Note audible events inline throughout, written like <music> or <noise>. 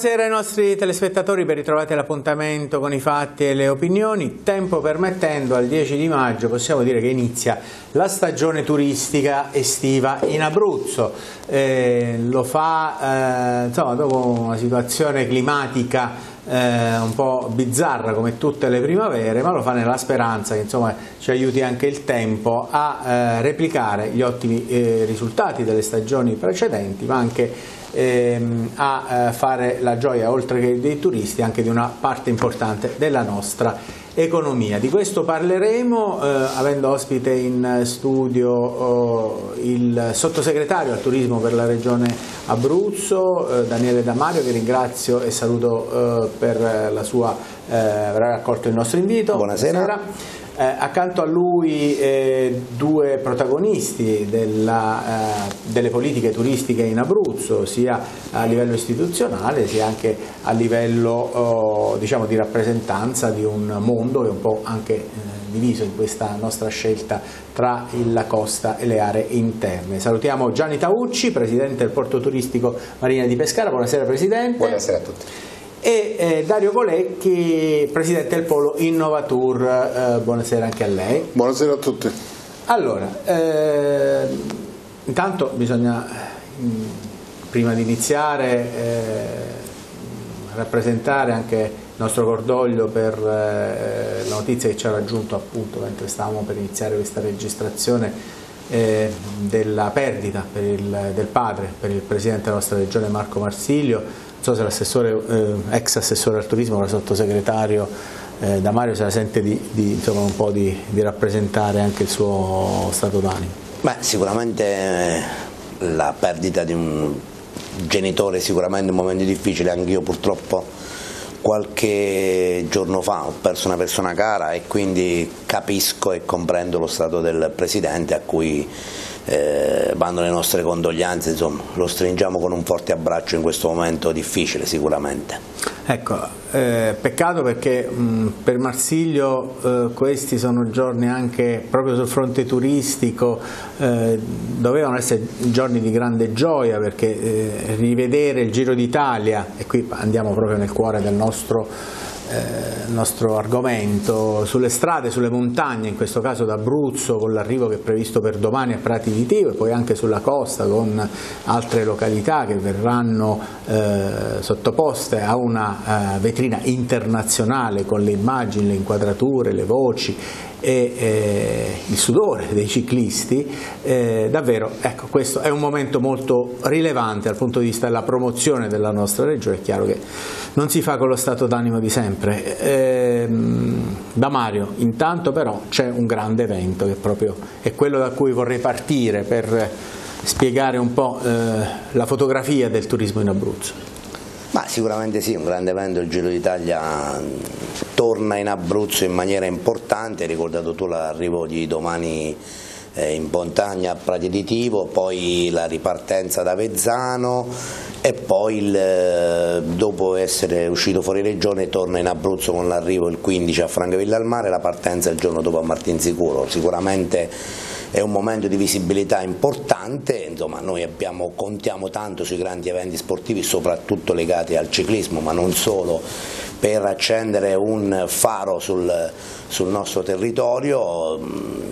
Buonasera ai nostri telespettatori, ben ritrovati all'appuntamento con i fatti e le opinioni. Tempo permettendo, al 10 di maggio possiamo dire che inizia la stagione turistica estiva in Abruzzo. Eh, lo fa eh, insomma, dopo una situazione climatica eh, un po' bizzarra come tutte le primavere, ma lo fa nella speranza che insomma, ci aiuti anche il tempo a eh, replicare gli ottimi eh, risultati delle stagioni precedenti, ma anche ehm, a eh, fare la gioia, oltre che dei turisti, anche di una parte importante della nostra economia. Di questo parleremo eh, avendo ospite in studio oh, il sottosegretario al turismo per la regione Abruzzo, eh, Daniele Damario, che ringrazio e saluto eh, per la sua eh, aver accolto il nostro invito. Buonasera. Buonasera. Eh, accanto a lui eh, due protagonisti della, eh, delle politiche turistiche in Abruzzo, sia a livello istituzionale sia anche a livello oh, diciamo, di rappresentanza di un mondo che è un po' anche eh, diviso in questa nostra scelta tra la costa e le aree interne. Salutiamo Gianni Taucci, Presidente del Porto Turistico Marina di Pescara. Buonasera Presidente. Buonasera a tutti e eh, Dario Colecchi, Presidente del Polo Innovatur, eh, buonasera anche a lei. Buonasera a tutti. Allora, eh, intanto bisogna, mm, prima di iniziare, eh, rappresentare anche il nostro cordoglio per eh, la notizia che ci ha raggiunto appunto mentre stavamo per iniziare questa registrazione eh, della perdita il, del padre per il Presidente della nostra regione Marco Marsiglio non so se l'assessore, eh, ex assessore al turismo, ora sottosegretario eh, da Mario se la sente di, di, insomma, un po' di, di, rappresentare anche il suo stato d'animo. Beh, sicuramente eh, la perdita di un genitore sicuramente un momento difficile, anche io purtroppo qualche giorno fa ho perso una persona cara e quindi capisco e comprendo lo stato del Presidente a cui eh, vanno le nostre condoglianze, insomma, lo stringiamo con un forte abbraccio in questo momento difficile sicuramente. Ecco, eh, peccato perché mh, per Marsiglio eh, questi sono giorni anche proprio sul fronte turistico, eh, dovevano essere giorni di grande gioia perché eh, rivedere il Giro d'Italia, e qui andiamo proprio nel cuore del nostro eh, nostro argomento, sulle strade, sulle montagne, in questo caso d'Abruzzo con l'arrivo che è previsto per domani a Prati di Tio e poi anche sulla costa con altre località che verranno eh, sottoposte a una eh, vetrina internazionale con le immagini, le inquadrature, le voci e eh, il sudore dei ciclisti, eh, davvero ecco, questo è un momento molto rilevante dal punto di vista della promozione della nostra regione, è chiaro che non si fa con lo stato d'animo di sempre. Eh, da Mario, intanto però c'è un grande evento che proprio è quello da cui vorrei partire per spiegare un po' eh, la fotografia del turismo in Abruzzo. Ma sicuramente sì, un grande evento, il Giro d'Italia torna in Abruzzo in maniera importante, hai ricordato tu l'arrivo di domani eh, in montagna a Prati di Tivo, poi la ripartenza da Vezzano e poi il, eh, dopo essere uscito fuori regione torna in Abruzzo con l'arrivo il 15 a Francavilla al Mare la partenza il giorno dopo a Martinsicuro. Sicuramente è un momento di visibilità importante, insomma, noi abbiamo, contiamo tanto sui grandi eventi sportivi soprattutto legati al ciclismo ma non solo per accendere un faro sul, sul nostro territorio,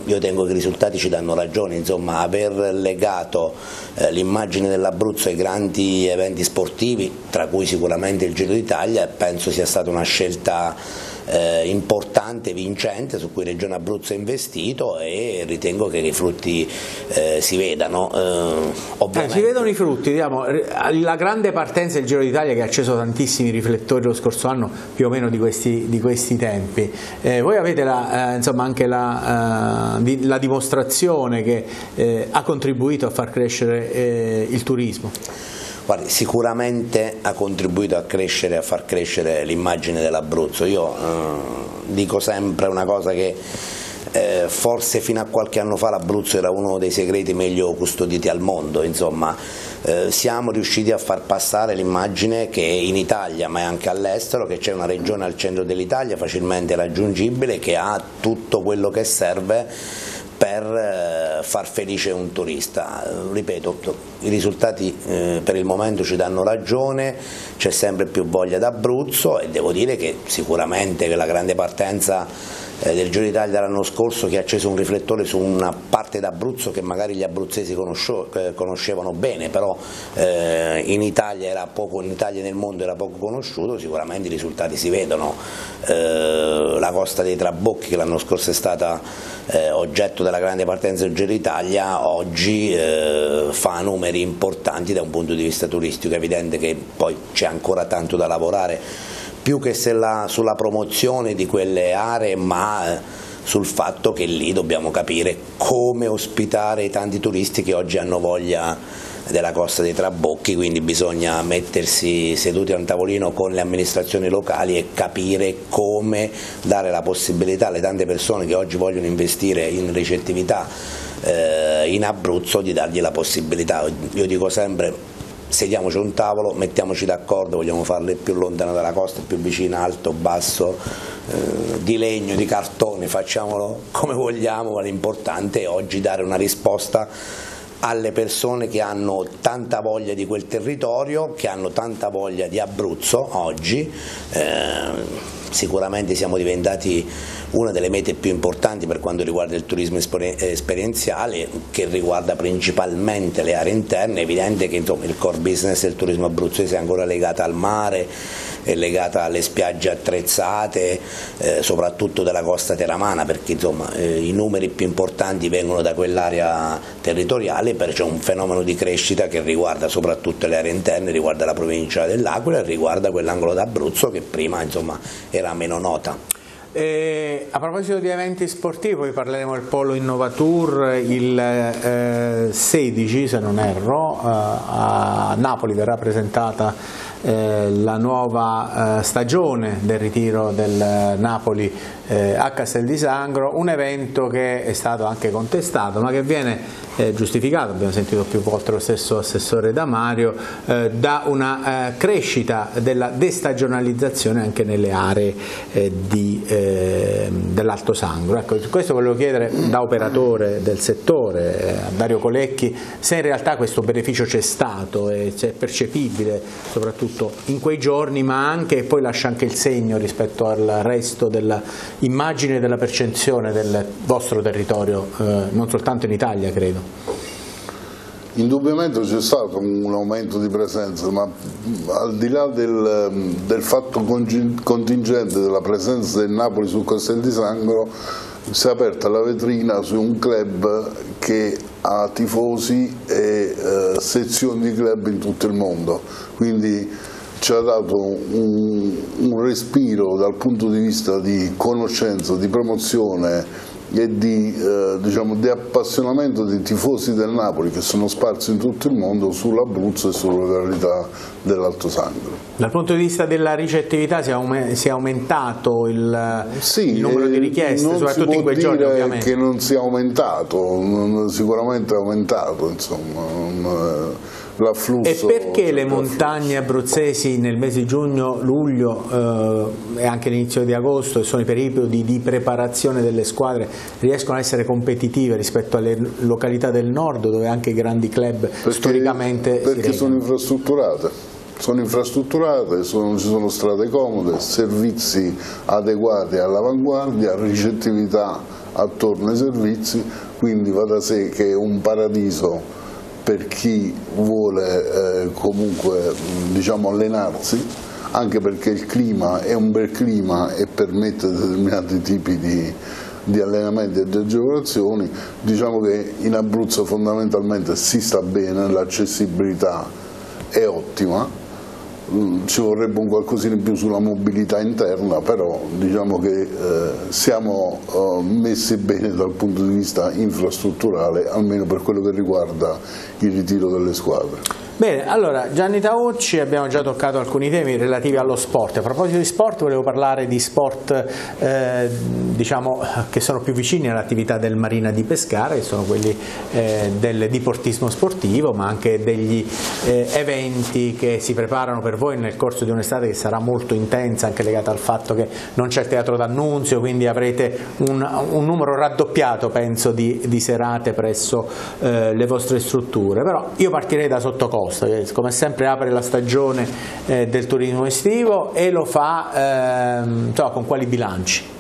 io tengo che i risultati ci danno ragione, insomma aver legato eh, l'immagine dell'Abruzzo ai grandi eventi sportivi, tra cui sicuramente il Giro d'Italia, penso sia stata una scelta eh, importante, vincente, su cui Regione Abruzzo ha investito e ritengo che i frutti eh, si vedano. Eh, eh si vedono i frutti, diciamo, la grande partenza del Giro d'Italia che ha acceso tantissimi riflettori lo scorso anno più o meno di questi, di questi tempi, eh, voi avete la, eh, insomma, anche la, la, dimostrazione che ha contribuito a far crescere il turismo. Guardi, sicuramente ha contribuito a, crescere, a far crescere l'immagine dell'Abruzzo. Io eh, dico sempre una cosa che eh, forse fino a qualche anno fa l'Abruzzo era uno dei segreti meglio custoditi al mondo, insomma eh, siamo riusciti a far passare l'immagine che in Italia ma anche all'estero che c'è una regione al centro dell'Italia facilmente raggiungibile che ha tutto quello che serve per eh, far felice un turista. Ripeto, i risultati eh, per il momento ci danno ragione, c'è sempre più voglia d'Abruzzo e devo dire che sicuramente la grande partenza del Giro d'Italia dell'anno scorso che ha acceso un riflettore su una parte d'Abruzzo che magari gli abruzzesi eh, conoscevano bene, però eh, in, Italia poco, in Italia e nel mondo era poco conosciuto, sicuramente i risultati si vedono. Eh, la costa dei Trabocchi che l'anno scorso è stata eh, oggetto della grande partenza del Giro d'Italia, oggi eh, fa numeri importanti da un punto di vista turistico, è evidente che poi c'è ancora tanto da lavorare più che sulla promozione di quelle aree ma eh, sul fatto che lì dobbiamo capire come ospitare i tanti turisti che oggi hanno voglia della costa dei Trabocchi, quindi bisogna mettersi seduti a un tavolino con le amministrazioni locali e capire come dare la possibilità alle tante persone che oggi vogliono investire in ricettività eh, in Abruzzo di dargli la possibilità. Io dico sempre sediamoci a un tavolo, mettiamoci d'accordo, vogliamo farle più lontano dalla costa, più vicina, alto, basso, eh, di legno, di cartone, facciamolo come vogliamo, ma l'importante è oggi dare una risposta alle persone che hanno tanta voglia di quel territorio, che hanno tanta voglia di Abruzzo oggi, eh, sicuramente siamo diventati una delle mete più importanti per quanto riguarda il turismo esperienziale che riguarda principalmente le aree interne, è evidente che insomma, il core business del turismo abruzzese è ancora legato al mare, è legata alle spiagge attrezzate, eh, soprattutto della costa teramana perché insomma, eh, i numeri più importanti vengono da quell'area territoriale, perciò un fenomeno di crescita che riguarda soprattutto le aree interne, riguarda la provincia dell'Aquila e riguarda quell'angolo d'Abruzzo che prima insomma, era meno nota. E a proposito di eventi sportivi, poi parleremo del Polo Innovatur il eh, 16 se non erro, eh, a Napoli verrà presentata eh, la nuova eh, stagione del ritiro del Napoli eh, a Castel di Sangro, un evento che è stato anche contestato ma che viene eh, giustificato, abbiamo sentito più volte lo stesso assessore Damario, eh, da una eh, crescita della destagionalizzazione anche nelle aree eh, eh, dell'Alto Sangro. Ecco, questo volevo chiedere da operatore del settore, eh, a Dario Colecchi, se in realtà questo beneficio c'è stato e se è percepibile soprattutto in quei giorni, ma anche, e poi lascia anche il segno rispetto al resto dell'immagine e della percezione del vostro territorio, non soltanto in Italia credo. Indubbiamente c'è stato un aumento di presenza, ma al di là del, del fatto contingente della presenza del Napoli su Castel di Sangro, si è aperta la vetrina su un club che ha tifosi e eh, sezioni di club in tutto il mondo, quindi ci ha dato un, un respiro dal punto di vista di conoscenza, di promozione e di, eh, diciamo, di, appassionamento dei tifosi del Napoli che sono sparsi in tutto il mondo sull'Abruzzo e sulla località dell'Alto Sangro. Dal punto di vista della ricettività si è, aumentato il, sì, il numero di richieste, soprattutto in quei giorni ovviamente. che non sia aumentato, sicuramente è aumentato insomma. L'afflusso. E perché le montagne abruzzesi nel mese di giugno, luglio eh, e anche l'inizio di agosto, che sono i periodi di preparazione delle squadre, riescono a essere competitive rispetto alle località del nord dove anche i grandi club perché, storicamente perché sono infrastrutturate? sono infrastrutturate, sono, ci sono strade comode, servizi adeguati all'avanguardia, ricettività attorno ai servizi, quindi va da sé che è un paradiso per chi vuole eh, comunque diciamo, allenarsi, anche perché il clima è un bel clima e permette determinati tipi di, di allenamenti e di agevolazioni, diciamo che in Abruzzo fondamentalmente si sta bene, l'accessibilità è ottima, ci vorrebbe un qualcosina in più sulla mobilità interna, però diciamo che eh, siamo eh, messi bene dal punto di vista infrastrutturale, almeno per quello che riguarda il ritiro delle squadre. Bene, allora Gianni Taucci abbiamo già toccato alcuni temi relativi allo sport. A proposito di sport volevo parlare di sport eh, diciamo, che sono più vicini all'attività del Marina di Pescara, che sono quelli eh, del diportismo sportivo, ma anche degli eh, eventi che si preparano per voi nel corso di un'estate che sarà molto intensa, anche legata al fatto che non c'è il teatro d'annunzio, quindi avrete un, un numero raddoppiato penso di, di serate presso eh, le vostre strutture. Però io partirei da sottocosto Costa, che come sempre apre la stagione eh, del turismo estivo e lo fa ehm, con quali bilanci?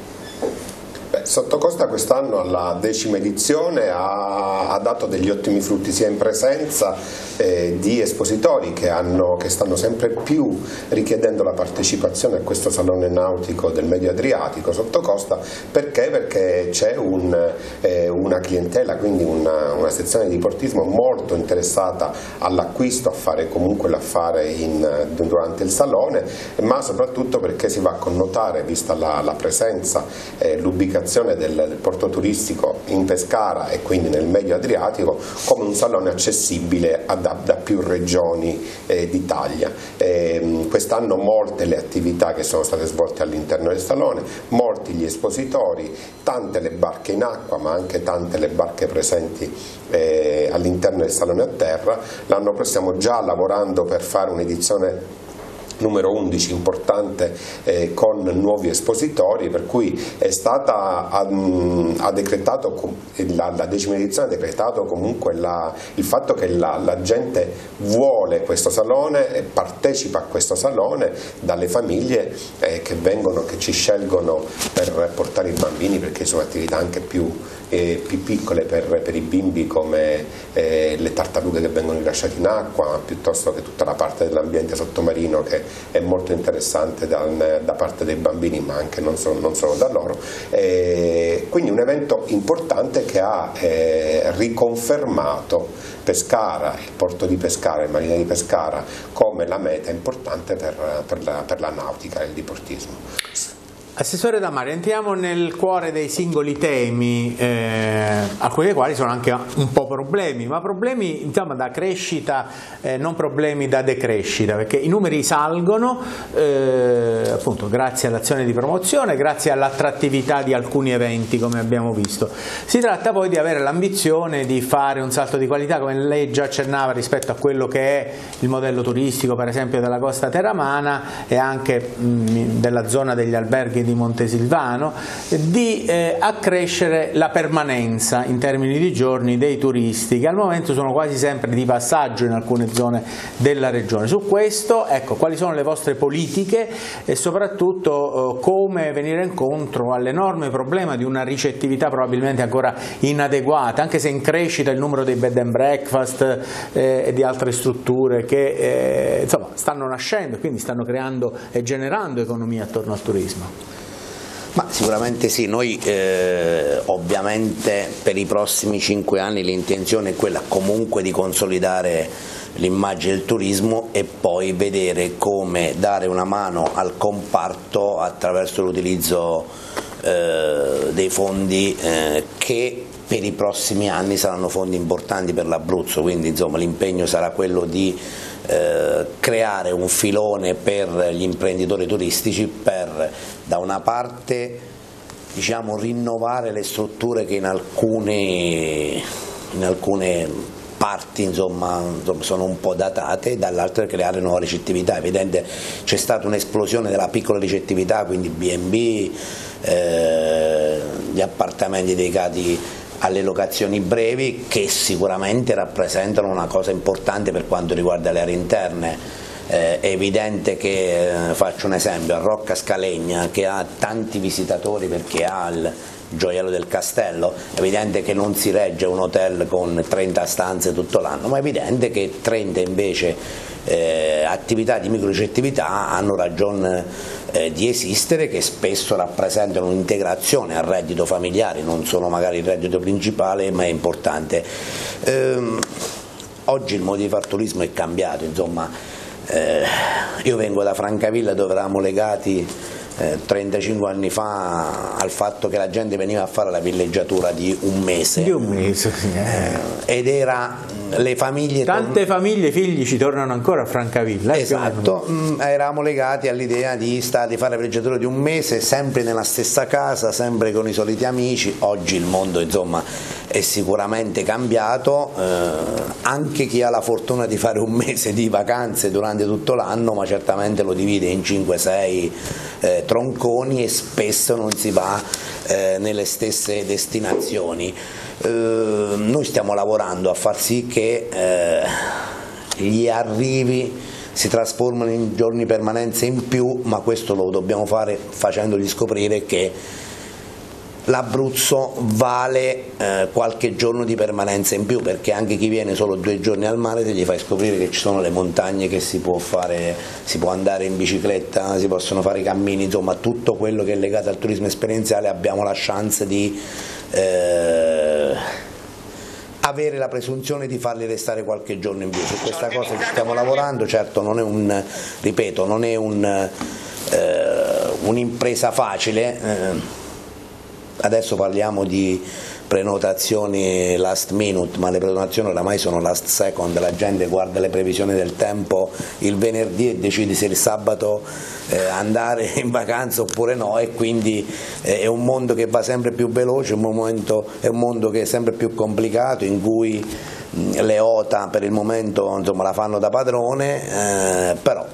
Sottocosta quest'anno alla decima edizione ha, ha, dato degli ottimi frutti sia in presenza eh, di espositori che, hanno, che, stanno sempre più richiedendo la partecipazione a questo salone nautico del Medio Adriatico Sottocosta perché? Perché c'è un, eh, una clientela, quindi una, una, sezione di portismo molto interessata all'acquisto, a fare comunque l'affare durante il salone, ma soprattutto perché si va a connotare, vista la, la presenza, eh, l'ubicazione del, del, porto turistico in Pescara e quindi nel medio Adriatico come un salone accessibile a, da, più regioni eh, d'Italia. Eh, quest'anno molte le attività che sono state svolte all'interno del salone, molti gli espositori, tante le barche in acqua ma anche tante le barche presenti eh, all'interno del salone a terra. L'anno prossimo stiamo già lavorando per fare un'edizione numero 11 importante eh, con nuovi espositori per cui è stata ha, ha decretato la, la, decima edizione ha decretato comunque la, il fatto che la, la, gente vuole questo salone partecipa a questo salone dalle famiglie eh, che vengono che ci scelgono per portare i bambini perché sono attività anche più eh, più piccole per, per, i bimbi come eh, le tartarughe che vengono rilasciate in acqua piuttosto che tutta la parte dell'ambiente sottomarino che è molto interessante da, da, parte dei bambini ma anche non solo, non solo da loro. Eh, quindi un evento importante che ha eh, riconfermato Pescara, il porto di Pescara, il marina di Pescara come la meta importante per, per, la, per la nautica e il diportismo. Assessore Damari, entriamo nel cuore dei singoli temi, eh, alcuni dei quali sono anche un po' problemi, ma problemi insomma, da crescita, eh, non problemi da decrescita, perché i numeri salgono eh, appunto grazie all'azione di promozione, grazie all'attrattività di alcuni eventi come abbiamo visto. Si tratta poi di avere l'ambizione di fare un salto di qualità, come lei già accennava rispetto a quello che è il modello turistico per esempio della costa teramana e anche mh, della zona degli alberghi di Montesilvano, di eh, accrescere la permanenza in termini di giorni dei turisti che al momento sono quasi sempre di passaggio in alcune zone della regione. Su questo, ecco, quali sono le vostre politiche e soprattutto eh, come venire incontro all'enorme problema di una ricettività probabilmente ancora inadeguata, anche se in crescita il numero dei bed and breakfast eh, e di altre strutture che eh, insomma, stanno nascendo e quindi stanno creando e generando economia attorno al turismo. Ma sicuramente sì, noi eh, ovviamente per i prossimi cinque anni l'intenzione è quella comunque di consolidare l'immagine del turismo e poi vedere come dare una mano al comparto attraverso l'utilizzo eh, dei fondi eh, che per i prossimi anni saranno fondi importanti per l'Abruzzo, quindi l'impegno sarà quello di eh, creare un filone per gli imprenditori turistici per da una parte diciamo, rinnovare le strutture che in alcune, in alcune parti insomma, sono un po' datate e dall'altra creare nuova ricettività, è evidente c'è stata un'esplosione della piccola ricettività, quindi B&B, eh, gli appartamenti dedicati alle locazioni brevi che sicuramente rappresentano una cosa importante per quanto riguarda le aree interne. Eh, è evidente che, eh, faccio un esempio, a Rocca Scalegna che ha tanti visitatori perché ha il gioiello del castello, è evidente che non si regge un hotel con 30 stanze tutto l'anno, ma è evidente che 30 invece eh, attività di microcettività hanno ragione eh, di esistere che spesso rappresentano un'integrazione al reddito familiare, non sono magari il reddito principale ma è importante. Ehm, oggi il modo di far turismo è cambiato, insomma, eh, io vengo da Francavilla dove eravamo legati 35 anni fa al fatto che la gente veniva a fare la villeggiatura di un mese. Di un mese, sì, eh. Ed era le famiglie... Tante famiglie, figli ci tornano ancora a Francavilla. Eh, esatto, mm, eravamo legati all'idea di, di fare la villeggiatura di un mese, sempre nella stessa casa, sempre con i soliti amici. Oggi il mondo insomma è sicuramente cambiato, eh, anche chi ha la fortuna di fare un mese di vacanze durante tutto l'anno, ma certamente lo divide in 5-6 eh, tronconi e spesso non si va eh, nelle stesse destinazioni. Eh, noi stiamo lavorando a far sì che eh, gli arrivi si trasformano in giorni permanenza in più, ma questo lo dobbiamo fare facendogli scoprire che l'Abruzzo vale eh, qualche giorno di permanenza in più perché anche chi viene solo due giorni al mare te gli fai scoprire che ci sono le montagne che si può fare, si può andare in bicicletta, si possono fare i cammini, insomma tutto quello che è legato al turismo esperienziale abbiamo la chance di eh, avere la presunzione di farli restare qualche giorno in più, su questa cosa ci stiamo lavorando, certo non è un, ripeto, non è un, eh, un'impresa facile, eh, adesso parliamo di prenotazioni last minute, ma le prenotazioni oramai sono last second, la gente guarda le previsioni del tempo il venerdì e decide se il sabato eh, andare <laughs> in vacanza oppure no e quindi eh, è un mondo che va sempre più veloce, un momento, è un mondo che è sempre più complicato in cui mh, le OTA per il momento insomma, la fanno da padrone, eh, però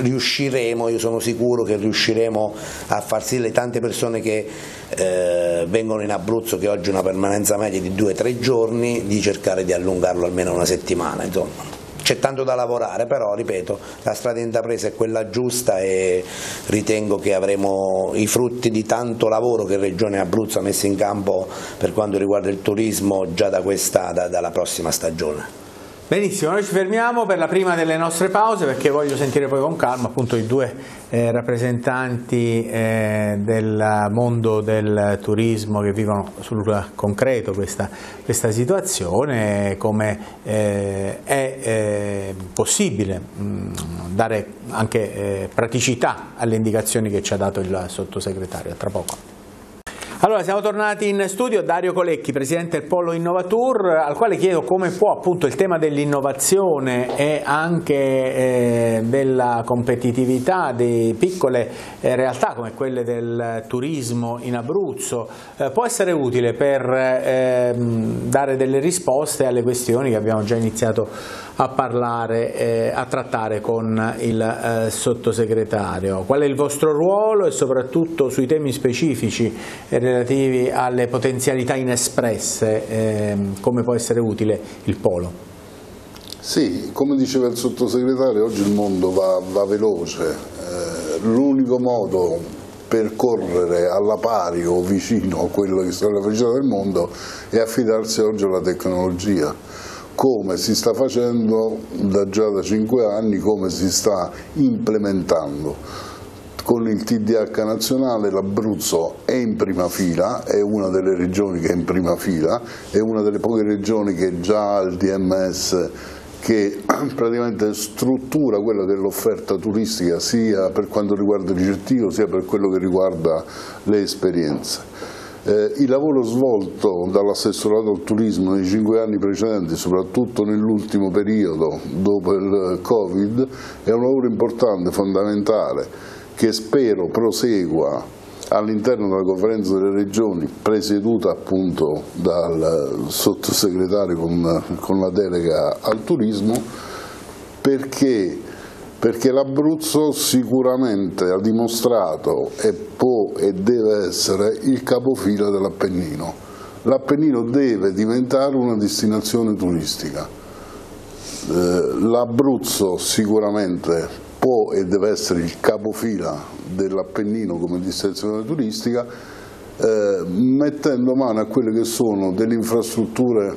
riusciremo, io sono sicuro che riusciremo a far sì le tante persone che eh, vengono in Abruzzo, che oggi una permanenza media di 2-3 giorni, di cercare di allungarlo almeno una settimana. Insomma. C'è tanto da lavorare, però ripeto, la strada intrapresa è quella giusta e ritengo che avremo i frutti di tanto lavoro che Regione Abruzzo ha messo in campo per quanto riguarda il turismo già da questa, da, dalla prossima stagione. Benissimo, noi ci fermiamo per la prima delle nostre pause perché voglio sentire poi con calma appunto i due eh, rappresentanti eh, del mondo del turismo che vivono sul concreto questa, questa situazione, come eh, è eh, possibile mh, dare anche eh, praticità alle indicazioni che ci ha dato il sottosegretario. Tra poco. Allora siamo tornati in studio, Dario Colecchi, Presidente del Polo Innovatur, al quale chiedo come può appunto il tema dell'innovazione e anche eh, della competitività di piccole eh, realtà come quelle del turismo in Abruzzo eh, può essere utile per ehm, dare delle risposte alle questioni che abbiamo già iniziato a parlare, eh, a trattare con il eh, sottosegretario. Qual è il vostro ruolo e soprattutto sui temi specifici relativi alle potenzialità inespresse, eh, come può essere utile il polo? Sì, come diceva il sottosegretario, oggi il mondo va, va veloce, eh, l'unico modo per correre alla pari o vicino a quello che sta alla velocità del mondo è affidarsi oggi alla tecnologia come si sta facendo da già da cinque anni, come si sta implementando. Con il TDH nazionale l'Abruzzo è in prima fila, è una delle regioni che è in prima fila, è una delle poche regioni che già ha il DMS che <clears throat> praticamente struttura quella che è l'offerta turistica sia per quanto riguarda il ricettivo sia per quello che riguarda le esperienze. Eh, il lavoro svolto dall'assessorato al turismo nei cinque anni precedenti, soprattutto nell'ultimo periodo dopo il Covid, è un lavoro importante, fondamentale, che spero prosegua all'interno della conferenza delle regioni presieduta appunto dal sottosegretario con, con la delega al turismo perché perché l'Abruzzo sicuramente ha dimostrato e può e deve essere il capofila dell'Appennino. L'Appennino deve diventare una destinazione turistica. Eh, L'Abruzzo sicuramente può e deve essere il capofila dell'Appennino come destinazione turistica eh, mettendo mano a quelle che sono delle infrastrutture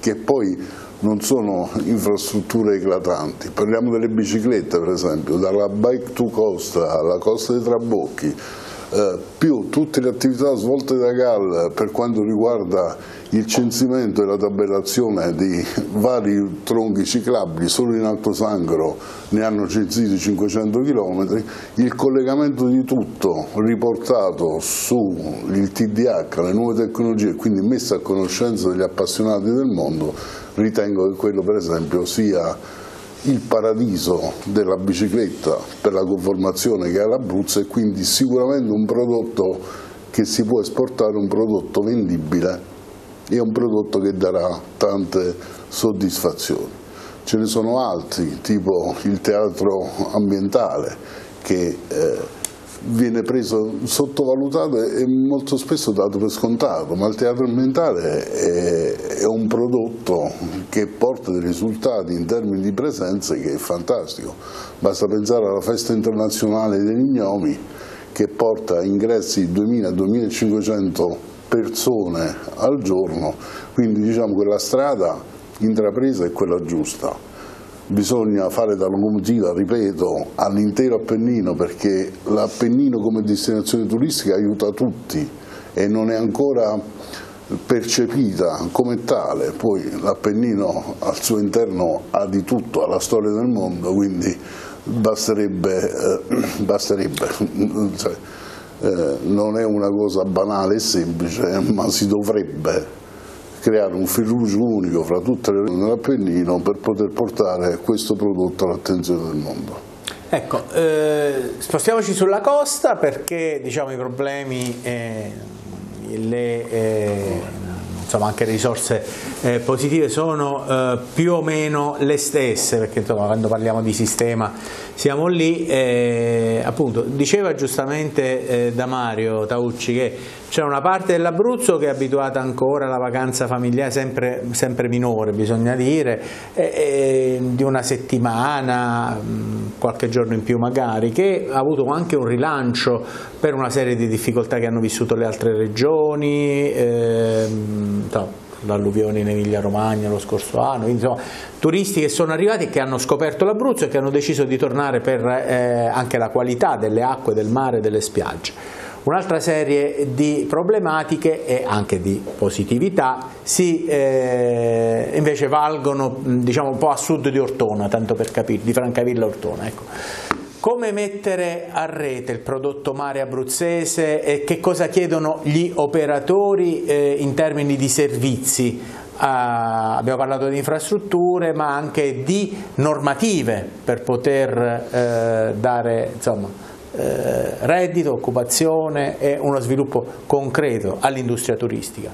che poi non sono infrastrutture eclatanti, parliamo delle biciclette per esempio, dalla Bike to Costa alla Costa dei Trabocchi, eh, più tutte le attività svolte da GAL per quanto riguarda il censimento e la tabellazione di vari tronchi ciclabili, solo in Alto Sangro ne hanno censiti 500 km, il collegamento di tutto riportato sul TDH, le nuove tecnologie, quindi messo a conoscenza degli appassionati del mondo, ritengo che quello per esempio sia il paradiso della bicicletta per la conformazione che ha l'Abruzzo e quindi sicuramente un prodotto che si può esportare, un prodotto vendibile e un prodotto che darà tante soddisfazioni. Ce ne sono altri, tipo il teatro ambientale, che eh, viene preso sottovalutato e molto spesso dato per scontato, ma il teatro ambientale è, è, un prodotto che porta dei risultati in termini di presenze che è fantastico. Basta pensare alla festa internazionale degli gnomi che porta ingressi 2000-2500 persone al giorno, quindi diciamo che la strada intrapresa è quella giusta. Bisogna fare da locomotiva, ripeto, all'intero Appennino perché l'Appennino come destinazione turistica aiuta tutti e non è ancora percepita come tale, poi l'Appennino al suo interno ha di tutto, ha la storia del mondo, quindi basterebbe, eh, <clears throat> basterebbe <clears throat> cioè, eh, non è una cosa banale e semplice, <laughs> ma si dovrebbe creare un fil unico fra tutte le regioni dell'Appennino per poter portare questo prodotto all'attenzione del mondo. Ecco, eh, spostiamoci sulla costa perché diciamo, i problemi e le, eh, insomma, anche le risorse eh, positive sono eh, più o meno le stesse, perché insomma, quando parliamo di sistema siamo lì, eh, appunto, diceva giustamente eh, da Mario Taucci che c'è una parte dell'Abruzzo che è abituata ancora alla vacanza familiare sempre, sempre minore, bisogna dire, eh, di una settimana, qualche giorno in più magari, che ha avuto anche un rilancio per una serie di difficoltà che hanno vissuto le altre regioni, ehm, l'alluvione in Emilia Romagna lo scorso anno, insomma, turisti che sono arrivati e che hanno scoperto l'Abruzzo e che hanno deciso di tornare per eh, anche la qualità delle acque, del mare e delle spiagge. Un'altra serie di problematiche e anche di positività si, eh, invece valgono diciamo, un po' a sud di Ortona, tanto per capire, di Francavilla Ortona. Ecco. Come mettere a rete il prodotto mare abruzzese e che cosa chiedono gli operatori eh, in termini di servizi? Uh, abbiamo parlato di infrastrutture ma anche di normative per poter eh, dare insomma, eh, reddito, occupazione e uno sviluppo concreto all'industria turistica.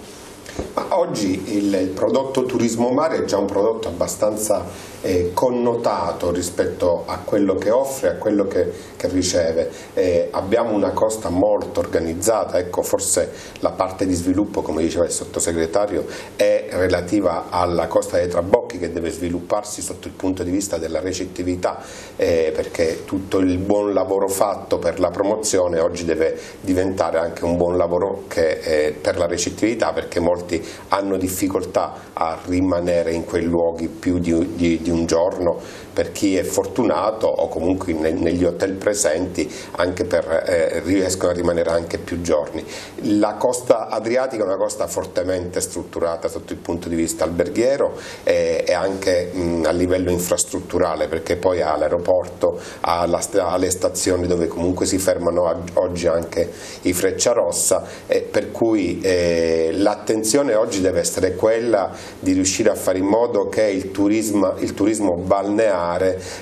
Oggi il prodotto turismo mare è già un prodotto abbastanza eh, connotato rispetto a quello che offre, a quello che, che riceve. Eh, abbiamo una costa molto organizzata, ecco, forse la parte di sviluppo, come diceva il sottosegretario, è relativa alla costa dei Trabocchi che deve svilupparsi sotto il punto di vista della recettività, eh, perché tutto il buon lavoro fatto per la promozione oggi deve diventare anche un buon lavoro che, per la recettività, perché molti hanno difficoltà a rimanere in quei luoghi più di, di, di un giorno per chi è fortunato o comunque negli hotel presenti anche per, eh, riescono a rimanere anche più giorni. La costa adriatica è una costa fortemente strutturata sotto il punto di vista alberghiero e, e anche mh, a livello infrastrutturale perché poi ha l'aeroporto, ha, ha, le stazioni dove comunque si fermano oggi anche i Frecciarossa eh, per cui eh, l'attenzione oggi deve essere quella di riuscire a fare in modo che il turismo, il turismo balneare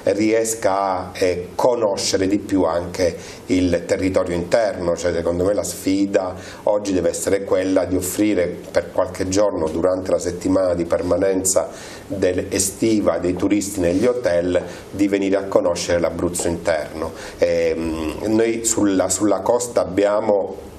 riesca a eh, conoscere di più anche il territorio interno, cioè secondo me la sfida oggi deve essere quella di offrire per qualche giorno durante la settimana di permanenza estiva dei turisti negli hotel di venire a conoscere l'Abruzzo interno. E, ehm, noi sulla, sulla costa abbiamo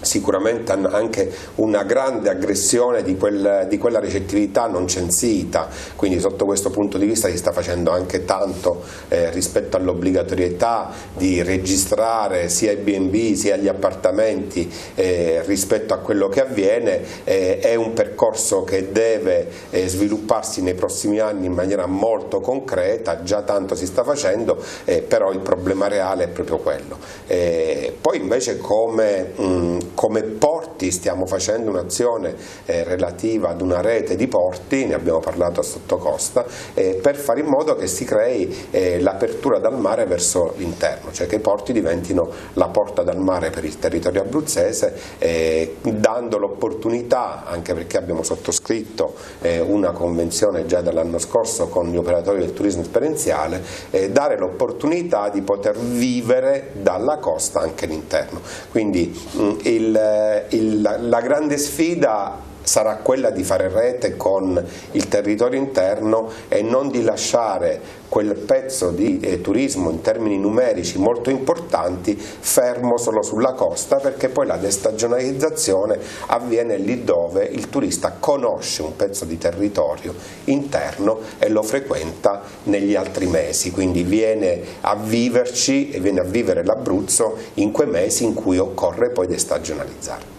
sicuramente hanno anche una grande aggressione di, quel, di, quella ricettività non censita, quindi sotto questo punto di vista si sta facendo anche tanto eh, rispetto all'obbligatorietà di registrare sia i B&B sia gli appartamenti eh, rispetto a quello che avviene, eh, è un percorso che deve eh, svilupparsi nei prossimi anni in maniera molto concreta, già tanto si sta facendo, eh, però il problema reale è proprio quello. Eh, poi invece come mh, come porti stiamo facendo un'azione eh, relativa ad una rete di porti, ne abbiamo parlato a sottocosta, eh, per fare in modo che si crei eh, l'apertura dal mare verso l'interno, cioè che i porti diventino la porta dal mare per il territorio abruzzese, eh, dando l'opportunità, anche perché abbiamo sottoscritto eh, una convenzione già dall'anno scorso con gli operatori del turismo esperienziale, eh, dare l'opportunità di poter vivere dalla costa anche l'interno. Quindi mh, il il, la grande sfida sarà quella di fare rete con il territorio interno e non di lasciare quel pezzo di eh, turismo in termini numerici molto importanti fermo solo sulla costa perché poi la destagionalizzazione avviene lì dove il turista conosce un pezzo di territorio interno e lo frequenta negli altri mesi, quindi viene a viverci e viene a vivere l'Abruzzo in quei mesi in cui occorre poi destagionalizzare.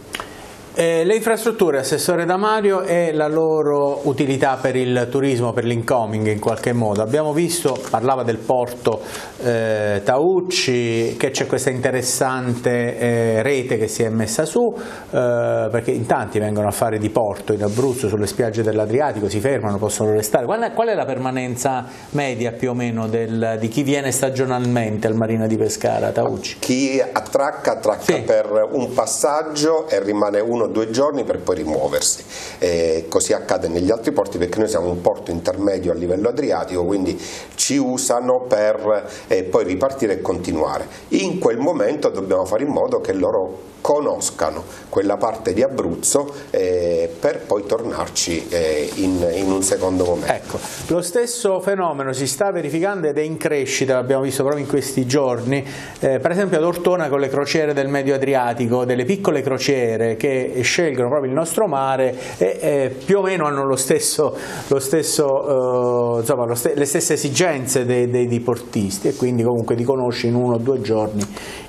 Eh, le infrastrutture, Assessore Damario, e la loro utilità per il turismo, per l'incoming in qualche modo. Abbiamo visto, parlava del porto eh, Taucci, che c'è questa interessante eh, rete che si è messa su, eh, perché in tanti vengono a fare di porto in Abruzzo, sulle spiagge dell'Adriatico, si fermano, possono restare. Qual è, qual è la permanenza media più o meno del, di chi viene stagionalmente al Marina di Pescara, Taucci? Chi attracca, attracca sì. per un passaggio e rimane uno o due giorni per poi rimuoversi. E così accade negli altri porti perché noi siamo un porto intermedio a livello adriatico, quindi ci usano per eh, poi ripartire e continuare. In quel momento dobbiamo fare in modo che loro conoscano quella parte di Abruzzo eh, per poi tornarci eh, in, in, un secondo momento. Ecco, lo stesso fenomeno si sta verificando ed è in crescita, l'abbiamo visto proprio in questi giorni, eh, per esempio ad Ortona con le crociere del Medio Adriatico, delle piccole crociere che scelgono proprio il nostro mare e più o meno hanno lo stesso, lo stesso, eh, insomma, lo st le stesse esigenze dei, dei, dei portisti e quindi comunque li conosci in uno o due giorni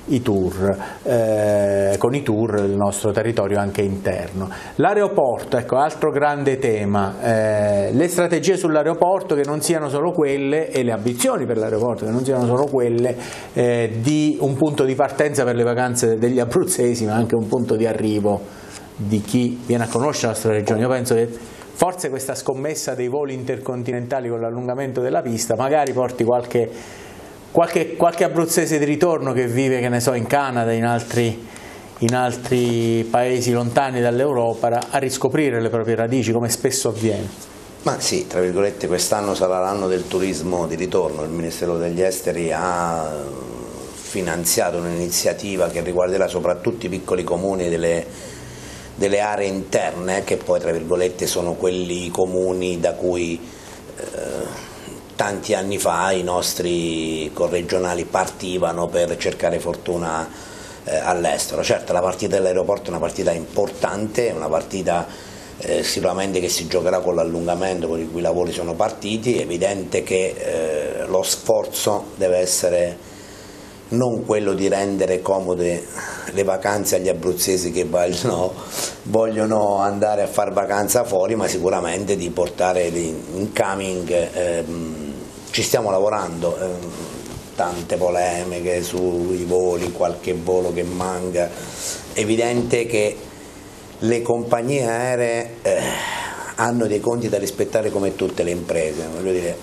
i tour, eh, con i tour il nostro territorio anche interno. L'aeroporto, ecco, altro grande tema, eh, le strategie sull'aeroporto che non siano solo quelle e le ambizioni per l'aeroporto che non siano solo quelle eh, di un punto di partenza per le vacanze degli abruzzesi ma anche un punto di arrivo di chi viene a conoscere la nostra regione. Io penso che forse questa scommessa dei voli intercontinentali con l'allungamento della pista magari porti qualche qualche, qualche abruzzese di ritorno che vive, che ne so, in Canada, in altri, in altri paesi lontani dall'Europa, a riscoprire le proprie radici, come spesso avviene. Ma sì, tra virgolette, quest'anno sarà l'anno del turismo di ritorno, il Ministero degli Esteri ha finanziato un'iniziativa che riguarderà soprattutto i piccoli comuni delle, delle aree interne, che poi tra virgolette sono quelli comuni da cui eh, tanti anni fa i nostri corregionali partivano per cercare fortuna all'estero. Certo la partita dell'aeroporto è una partita importante, una partita eh, sicuramente che si giocherà con l'allungamento con cui i lavori sono partiti, è evidente che eh, lo sforzo deve essere non quello di rendere comode le vacanze agli abruzzesi che vogliono, <laughs> vogliono andare a fare vacanza fuori, ma sicuramente di portare l'incoming ehm, ci stiamo lavorando, eh, tante polemiche sui voli, qualche volo che manca, è evidente che le compagnie aeree eh, hanno dei conti da rispettare come tutte le imprese, dire,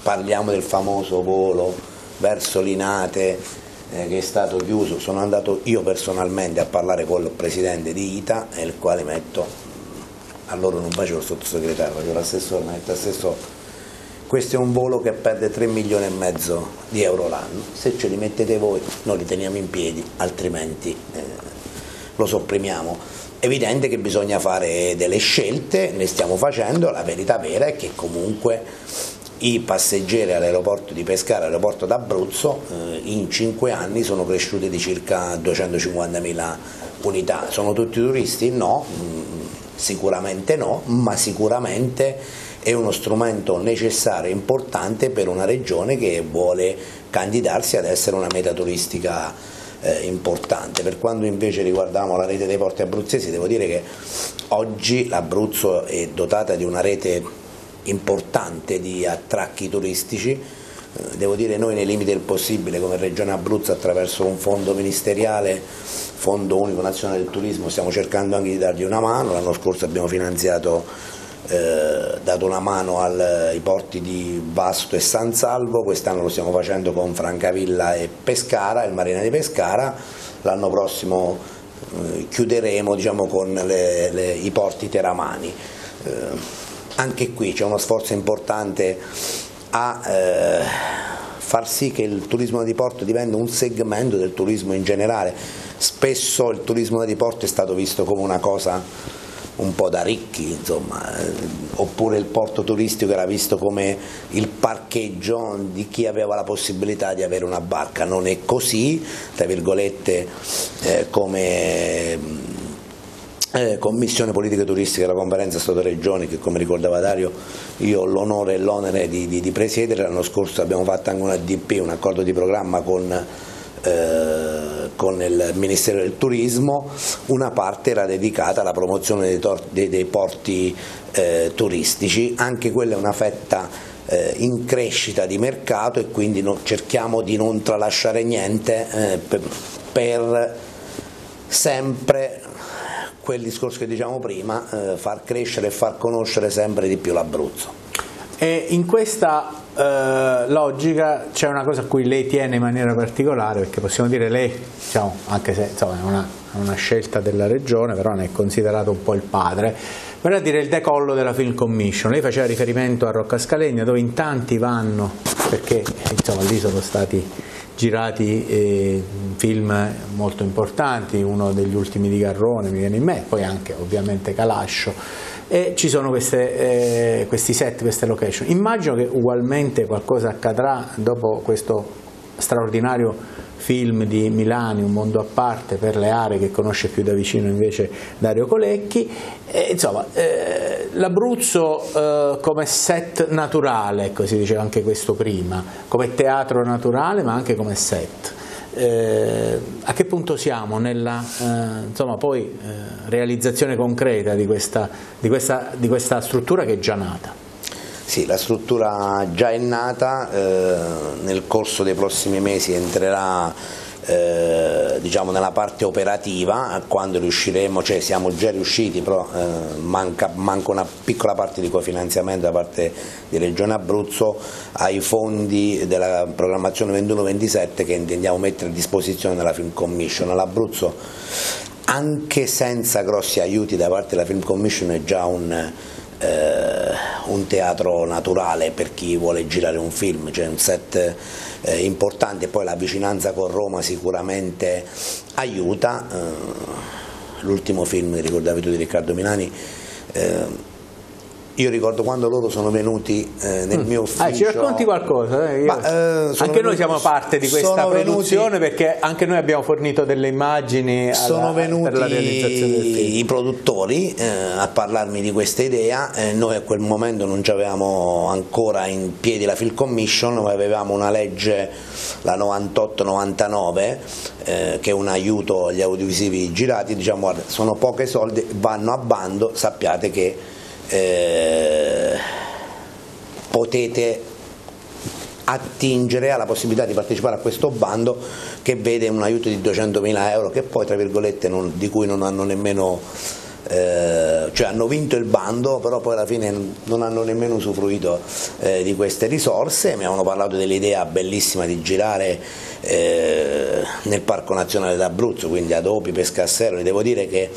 parliamo del famoso volo verso Linate eh, che è stato chiuso, sono andato io personalmente a parlare con il presidente di ITA e il quale metto, a loro non facevo il sottosegretario, facevo l'assessore, mi ha detto assessore questo è un volo che perde 3 milioni e mezzo di euro l'anno, se ce li mettete voi noi li teniamo in piedi, altrimenti eh, lo sopprimiamo. Evidente che bisogna fare delle scelte, ne stiamo facendo, la verità vera è che comunque i passeggeri all'aeroporto di Pescara, all'aeroporto d'Abruzzo, eh, in 5 anni sono cresciuti di circa 250.000 unità. Sono tutti turisti? No, mm, sicuramente no, ma sicuramente è uno strumento necessario e importante per una regione che vuole candidarsi ad essere una meta turistica eh, importante. Per quanto invece riguardiamo la rete dei porti abruzzesi, devo dire che oggi l'Abruzzo è dotata di una rete importante di attracchi turistici, eh, devo dire noi nei limiti del possibile come Regione Abruzzo attraverso un fondo ministeriale, Fondo Unico Nazionale del Turismo, stiamo cercando anche di dargli una mano, l'anno scorso abbiamo finanziato eh, dato una mano ai porti di Vasto e San Salvo, quest'anno lo stiamo facendo con Francavilla e Pescara, il Marina di Pescara, l'anno prossimo eh, chiuderemo diciamo, con le, le, i porti teramani. Eh, anche qui c'è uno sforzo importante a far sì che il turismo da diporto diventi un segmento del turismo in generale. Spesso il turismo da diporto è stato visto come una cosa un po' da ricchi, insomma, eh, oppure il porto turistico era visto come il parcheggio di chi aveva la possibilità di avere una barca, non è così, tra virgolette, eh, come eh, Commissione Politiche Turistiche della Conferenza Stato-Regioni che come ricordava Dario io ho l'onore e l'onere di, di, di presiedere, l'anno scorso abbiamo fatto anche un ADP, un accordo di programma con eh, con il Ministero del Turismo, una parte era dedicata alla promozione dei, dei, dei porti eh, turistici, anche quella è una fetta eh, in crescita di mercato e quindi no, cerchiamo di non tralasciare niente eh, per, per sempre quel discorso che diciamo prima, eh, far crescere e far conoscere sempre di più l'Abruzzo. In questa eh, logica c'è una cosa a cui lei tiene in maniera particolare, perché possiamo dire lei, diciamo, anche se insomma, è una, una, scelta della regione, però ne è considerato un po' il padre, a dire il decollo della Film Commission. Lei faceva riferimento a Rocca Scalegna, dove in tanti vanno, perché insomma, lì sono stati girati eh, film molto importanti, uno degli ultimi di Garrone mi viene in mente, poi anche ovviamente Calascio e ci sono queste, eh, questi set, queste location. Immagino che ugualmente qualcosa accadrà dopo questo straordinario film di Milani, Un mondo a parte per le aree che conosce più da vicino invece Dario Colecchi. E, insomma, eh, l'Abruzzo eh, come set naturale, ecco si diceva anche questo prima, come teatro naturale ma anche come set eh, a che punto siamo nella eh, insomma, poi, eh, realizzazione concreta di questa, di, questa, di questa, struttura che è già nata? Sì, la struttura già è nata, eh, nel corso dei prossimi mesi entrerà eh, diciamo nella parte operativa quando riusciremo, cioè siamo già riusciti però eh, manca, manca, una piccola parte di cofinanziamento da parte di Regione Abruzzo ai fondi della programmazione 21-27 che intendiamo mettere a disposizione della Film Commission. L'Abruzzo anche senza grossi aiuti da parte della Film Commission è già un, eh, un teatro naturale per chi vuole girare un film, cioè un set eh, importante, poi la vicinanza con Roma sicuramente aiuta, eh, l'ultimo film ricordavi tu di Riccardo Milani eh, io ricordo quando loro sono venuti eh, nel mm. mio ufficio. Ah, ci racconti qualcosa? Eh? Ma, eh, anche venuti, noi siamo parte di questa produzione venuti, perché anche noi abbiamo fornito delle immagini alla, sono venuti per la realizzazione del film. i produttori eh, a parlarmi di questa idea. Noi a quel momento non avevamo ancora in piedi la Film Commission, ma avevamo una legge, la 98-99, eh, che è un aiuto agli audiovisivi girati. Diciamo, guarda, sono pochi soldi, vanno a bando, sappiate che eh, potete attingere alla possibilità di partecipare a questo bando che vede un aiuto di 200.000 euro che poi tra virgolette non, di cui non hanno nemmeno eh, cioè hanno vinto il bando però poi alla fine non hanno nemmeno usufruito eh, di queste risorse. Mi avevano parlato dell'idea bellissima di girare eh, nel Parco Nazionale d'Abruzzo, quindi ad Opi, Pescassero, devo dire che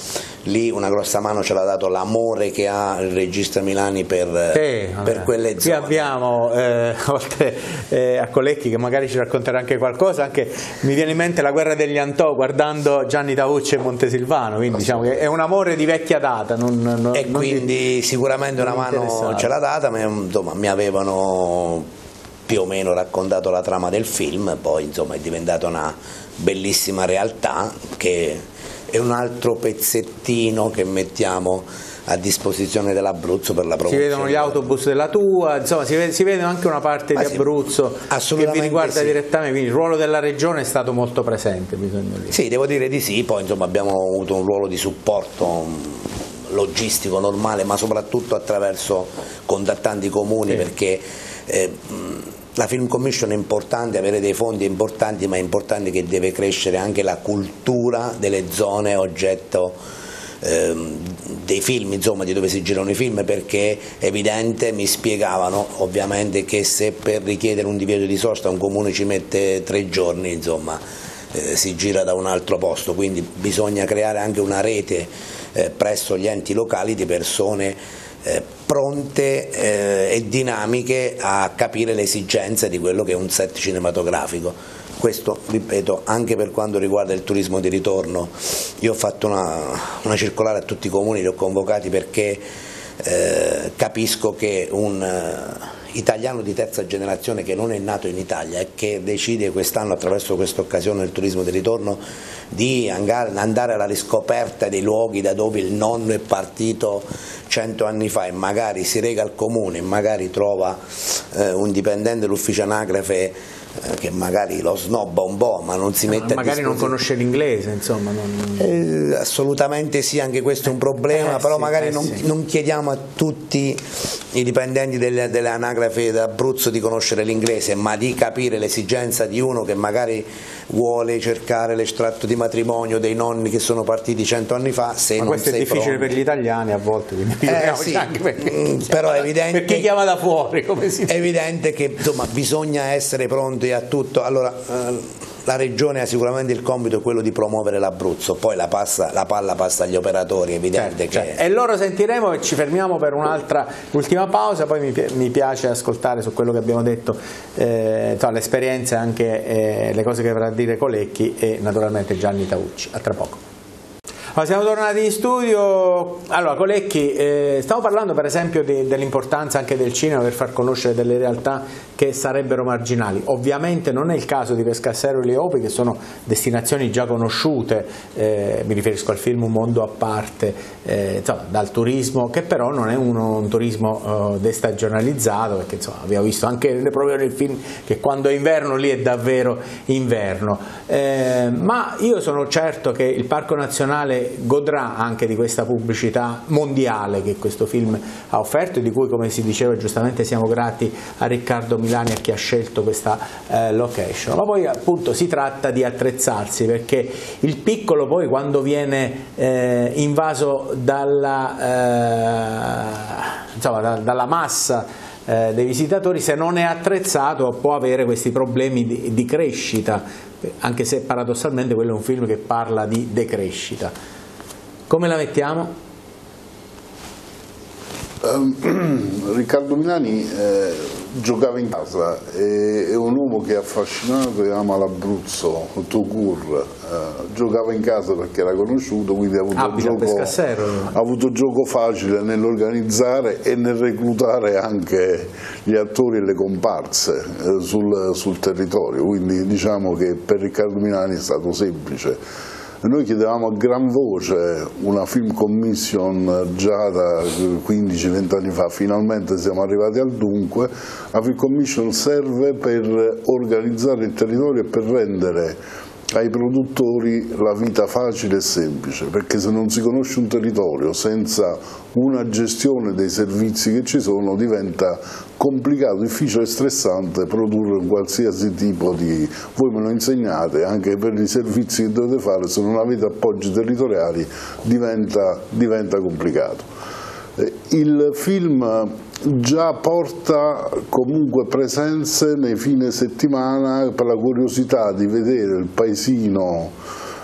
lì una grossa mano ce l'ha dato l'amore che ha il regista Milani per, sì, per quelle zone. Qui abbiamo, eh, <laughs> oltre eh, a Colecchi che magari ci racconterà anche qualcosa, anche mi viene in mente la guerra degli Antò guardando Gianni Tavucci e Montesilvano, quindi diciamo che è un amore di vecchia data. Non, non, e non quindi di, sicuramente una mano ce l'ha data, ma insomma, mi avevano più o meno raccontato la trama del film, poi insomma è diventata una bellissima realtà che è un altro pezzettino che mettiamo a disposizione dell'Abruzzo per la promozione. Si vedono gli autobus della tua, insomma si vede, si vede anche una parte Ma di sì, Abruzzo che vi riguarda sì. direttamente, quindi il ruolo della regione è stato molto presente, bisogna dire. Sì, devo dire di sì, poi insomma, abbiamo avuto un ruolo di supporto mm, logistico normale, ma soprattutto attraverso contattanti comuni sì. perché eh, mm, la Film Commission è importante, avere dei fondi è importante, ma è importante che deve crescere anche la cultura delle zone oggetto ehm, dei film, insomma, di dove si girano i film, perché è evidente, mi spiegavano ovviamente che se per richiedere un divieto di sosta un comune ci mette tre giorni, insomma, eh, si gira da un altro posto, quindi bisogna creare anche una rete eh, presso gli enti locali di persone pronte eh, e dinamiche a capire le esigenze di quello che è un set cinematografico. Questo ripeto anche per quanto riguarda il turismo di ritorno. Io ho fatto una, una circolare a tutti i comuni li ho convocati perché eh, capisco che un eh, italiano di terza generazione che non è nato in Italia e che decide quest'anno attraverso questa occasione del turismo di ritorno di andare alla riscoperta dei luoghi da dove il nonno è partito cento anni fa e magari si rega al comune e magari trova eh, un dipendente dell'ufficio anagrafe eh, che magari lo snobba un po' ma non si mette magari non conosce l'inglese insomma non... eh, assolutamente sì anche questo è un problema eh, però sì, magari eh, non, sì. non, chiediamo a tutti i dipendenti delle, delle anagrafe d'Abruzzo di conoscere l'inglese ma di capire l'esigenza di uno che magari vuole cercare l'estratto di matrimonio dei nonni che sono partiti cento anni fa se ma non questo è difficile pronto. per gli italiani a volte eh, sì, perché, mm, però è evidente perché chiama da fuori come si è evidente che insomma, bisogna essere pronti a tutto. Allora, eh, la Regione ha sicuramente il compito quello di promuovere l'Abruzzo, poi la, passa, la, palla passa agli operatori, è evidente certo, che... Certo. E loro sentiremo e ci fermiamo per un'altra ultima pausa, poi mi, mi, piace ascoltare su quello che abbiamo detto, eh, le esperienze e anche eh, le cose che avrà a dire Colecchi e naturalmente Gianni Taucci. A tra poco. Ma siamo tornati in studio. Allora, Colecchi, eh, stavo parlando per esempio dell'importanza anche del cinema per far conoscere delle realtà che sarebbero marginali. Ovviamente non è il caso di Pescassero e Leopi, che sono destinazioni già conosciute, eh, mi riferisco al film Un mondo a parte, eh, insomma, dal turismo, che però non è uno, un turismo uh, destagionalizzato, perché insomma, abbiamo visto anche proprio nel film che quando è inverno lì è davvero inverno. Eh, ma io sono certo che il Parco Nazionale godrà anche di questa pubblicità mondiale che questo film ha offerto e di cui come si diceva giustamente siamo grati a Riccardo Milani a chi ha scelto questa eh, location. Ma poi appunto si tratta di attrezzarsi perché il piccolo poi quando viene eh, invaso dalla, eh, insomma, da, dalla massa eh, dei visitatori se non è attrezzato può avere questi problemi di, di, crescita anche se paradossalmente quello è un film che parla di decrescita come la mettiamo? Um, <clears throat> Riccardo Milani eh, giocava in casa, è, un uomo che è affascinato e ama l'Abruzzo, Tokur, eh, giocava in casa perché era conosciuto, quindi ha avuto, gioco, ha avuto gioco facile nell'organizzare e nel reclutare anche gli attori e le comparse eh, sul, sul territorio, quindi diciamo che per Riccardo Milani è stato semplice noi chiedevamo a gran voce una film commission già da 15-20 anni fa, finalmente siamo arrivati al dunque, la film commission serve per organizzare il territorio e per rendere ai produttori la vita facile e semplice, perché se non si conosce un territorio senza una gestione dei servizi che ci sono diventa complicato, difficile e stressante produrre un qualsiasi tipo di... voi me lo insegnate, anche per i servizi che dovete fare, se non avete appoggi territoriali diventa, diventa complicato. Eh, il film già porta comunque presenze nei fine settimana per la curiosità di vedere il paesino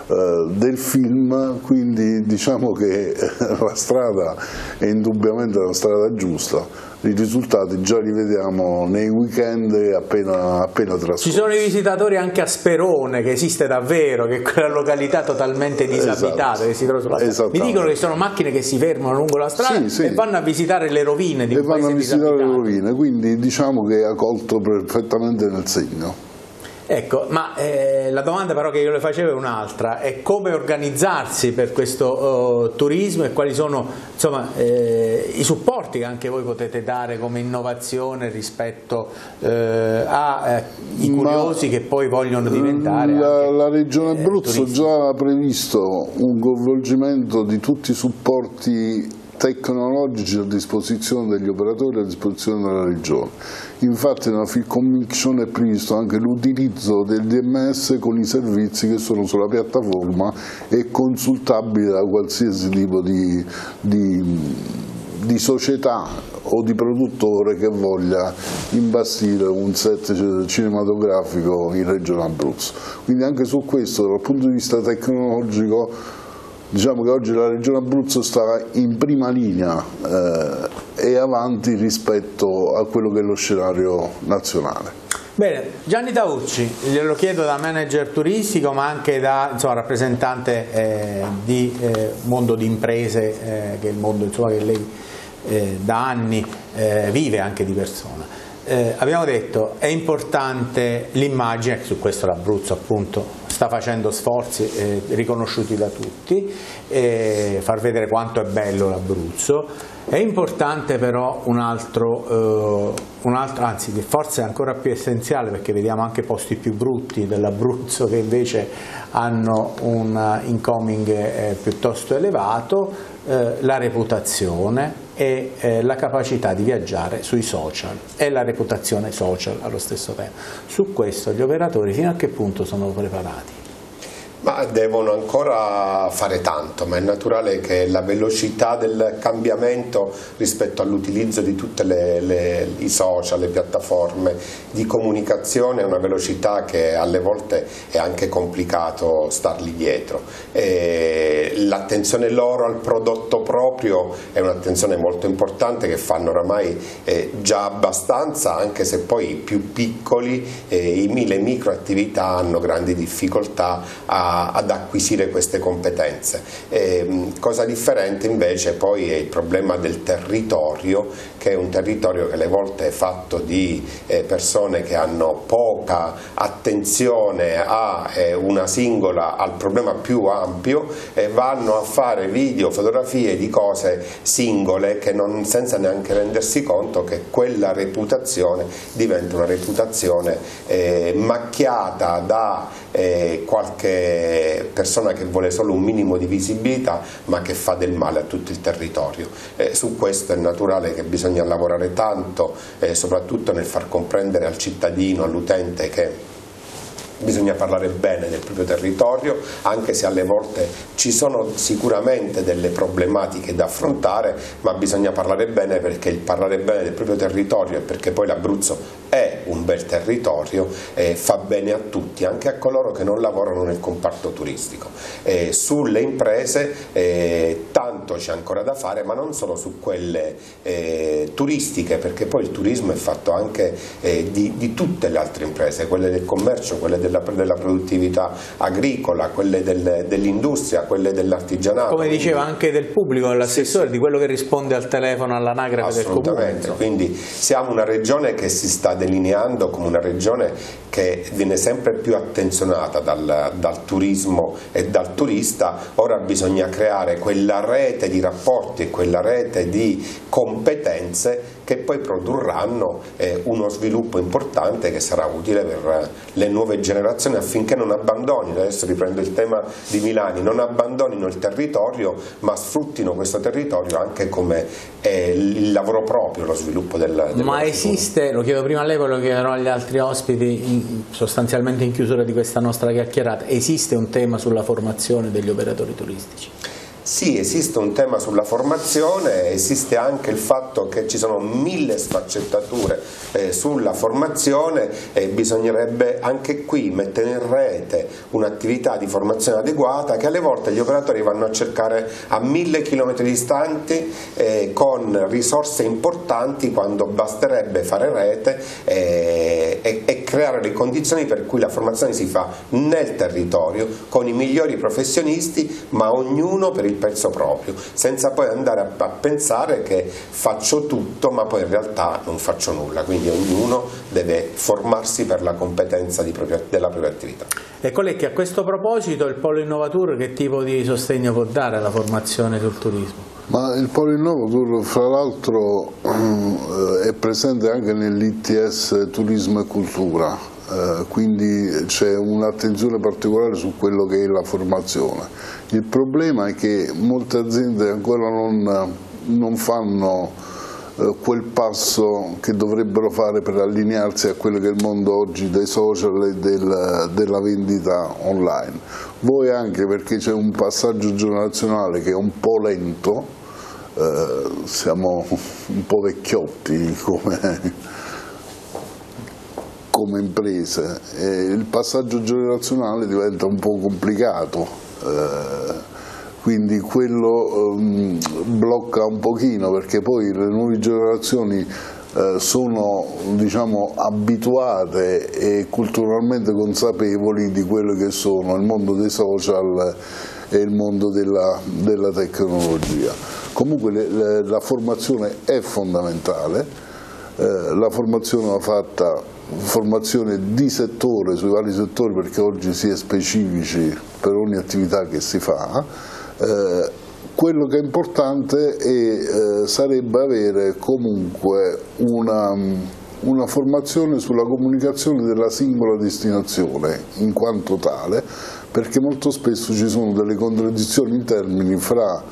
del film, quindi diciamo che <laughs> la strada è indubbiamente una strada giusta i risultati già li vediamo nei weekend appena, appena trascorsi. Ci sono i visitatori anche a Sperone, che esiste davvero, che è quella località totalmente disabitata esatto. che si. Mi dicono che sono macchine che si fermano lungo la strada sì, sì. e vanno a visitare le rovine di e un vanno a visitare le rovine, quindi diciamo che ha colto perfettamente nel segno. Ecco, ma eh, la domanda però che io le facevo è un'altra, è come organizzarsi per questo uh, turismo e quali sono insomma, eh, i supporti che anche voi potete dare come innovazione rispetto eh, ai eh, curiosi ma che poi vogliono diventare. La, la Regione eh, Abruzzo già ha previsto un coinvolgimento di tutti i supporti tecnologici a disposizione degli operatori a disposizione della Regione. Infatti nella Field Conviction è previsto anche l'utilizzo del DMS con i servizi che sono sulla piattaforma e consultabili da qualsiasi tipo di, di, di società o di produttore che voglia imbastire un set cinematografico in Regione Abruzzo. Quindi anche su questo dal punto di vista tecnologico Diciamo che oggi la Regione Abruzzo sta in prima linea eh, e avanti rispetto a quello che è lo scenario nazionale. Bene, Gianni Taucci, glielo chiedo da manager turistico ma anche da insomma, rappresentante eh, di eh, mondo di imprese, eh, che è il mondo insomma, che lei eh, da anni eh, vive anche di persona. Abbiamo detto è importante l'immagine, su questo l'Abruzzo appunto sta facendo sforzi eh, riconosciuti da tutti, eh, far vedere quanto è bello l'Abruzzo. È importante però un altro, eh, un altro, anzi forse ancora più essenziale perché vediamo anche posti più brutti dell'Abruzzo che invece hanno un incoming eh, piuttosto elevato, eh, la reputazione e eh, la capacità di viaggiare sui social e la reputazione social allo stesso tempo. Su questo gli operatori fino a che punto sono preparati? Ma devono ancora fare tanto, ma è naturale che la velocità del cambiamento rispetto all'utilizzo di tutti i social, le piattaforme di comunicazione è una velocità che alle volte è anche complicato stargli dietro. L'attenzione loro al prodotto proprio è un'attenzione molto importante che fanno oramai eh, già abbastanza, anche se poi i più piccoli, eh, micro attività hanno grandi difficoltà a ad acquisire queste competenze. E, cosa differente invece poi è il problema del territorio, che è un territorio che alle volte è fatto di eh, persone che hanno poca attenzione a eh, una singola, al problema più ampio e vanno a fare video, fotografie di cose singole che non, senza neanche rendersi conto che quella reputazione diventa una reputazione eh, macchiata da qualche persona che vuole solo un minimo di visibilità ma che fa del male a tutto il territorio. Eh, su questo è naturale che bisogna lavorare tanto, eh, soprattutto nel far comprendere al cittadino, all'utente che bisogna parlare bene del proprio territorio, anche se alle volte ci sono sicuramente delle problematiche da affrontare, ma bisogna parlare bene perché il parlare bene del proprio territorio e perché poi l'Abruzzo è un bel territorio, eh, fa bene a tutti, anche a coloro che non lavorano nel comparto turistico. Eh, sulle imprese eh, tanto c'è ancora da fare, ma non solo su quelle eh, turistiche, perché poi il turismo è fatto anche eh, di, di, tutte le altre imprese, quelle del commercio, quelle della, della produttività agricola, quelle del, dell'industria, quelle dell'artigianato. Come diceva anche del pubblico, dell'assessore, sì, sì. di quello che risponde al telefono all'anagrafe del comune. Quindi siamo una regione che si sta delineando come una regione che viene sempre più attenzionata dal, dal turismo e dal turista, ora bisogna creare quella rete di rapporti e quella rete di competenze che poi produrranno eh, uno sviluppo importante che sarà utile per le nuove generazioni affinché non abbandonino, adesso riprendo il tema di Milani, non abbandonino il territorio ma sfruttino questo territorio anche come eh, il lavoro proprio, lo sviluppo del, del Ma esiste, lo chiedo prima a lei, poi lo chiederò agli altri ospiti, in, sostanzialmente in chiusura di questa nostra chiacchierata, esiste un tema sulla formazione degli operatori turistici? Sì, esiste un tema sulla formazione, esiste anche il fatto che ci sono mille sfaccettature eh, sulla formazione e bisognerebbe anche qui mettere in rete un'attività di formazione adeguata che alle volte gli operatori vanno a cercare a mille chilometri distanti eh, con risorse importanti quando basterebbe fare rete eh, e, e creare le condizioni per cui la formazione si fa nel territorio con i migliori professionisti ma ognuno per il pezzo proprio, senza poi andare a, a pensare che faccio tutto ma poi in realtà non faccio nulla, quindi ognuno deve formarsi per la competenza propria, della propria attività. E Colecchi, a questo proposito il Polo Innovatur che tipo di sostegno può dare alla formazione sul turismo? Ma il Polo Innovatur fra l'altro eh, è presente anche nell'ITS Turismo e Cultura, eh, quindi c'è un'attenzione particolare su quello che è la formazione. Il problema è che molte aziende ancora non, non fanno eh, quel passo che dovrebbero fare per allinearsi a quello che è il mondo oggi dei social e del, della vendita online. Voi anche perché c'è un passaggio generazionale che è un po' lento, eh, siamo <laughs> un po' vecchiotti come, come imprese e il passaggio generazionale diventa un po' complicato. Eh, quindi quello um, blocca un pochino perché poi le nuove generazioni eh, sono diciamo, abituate e culturalmente consapevoli di quello che sono il mondo dei social e il mondo della, della tecnologia. Comunque le, le, la formazione è fondamentale, eh, la formazione va fatta formazione di settore sui vari settori perché oggi si è specifici per ogni attività che si fa eh, quello che è importante è, eh, sarebbe avere comunque una, una formazione sulla comunicazione della singola destinazione in quanto tale perché molto spesso ci sono delle contraddizioni in termini fra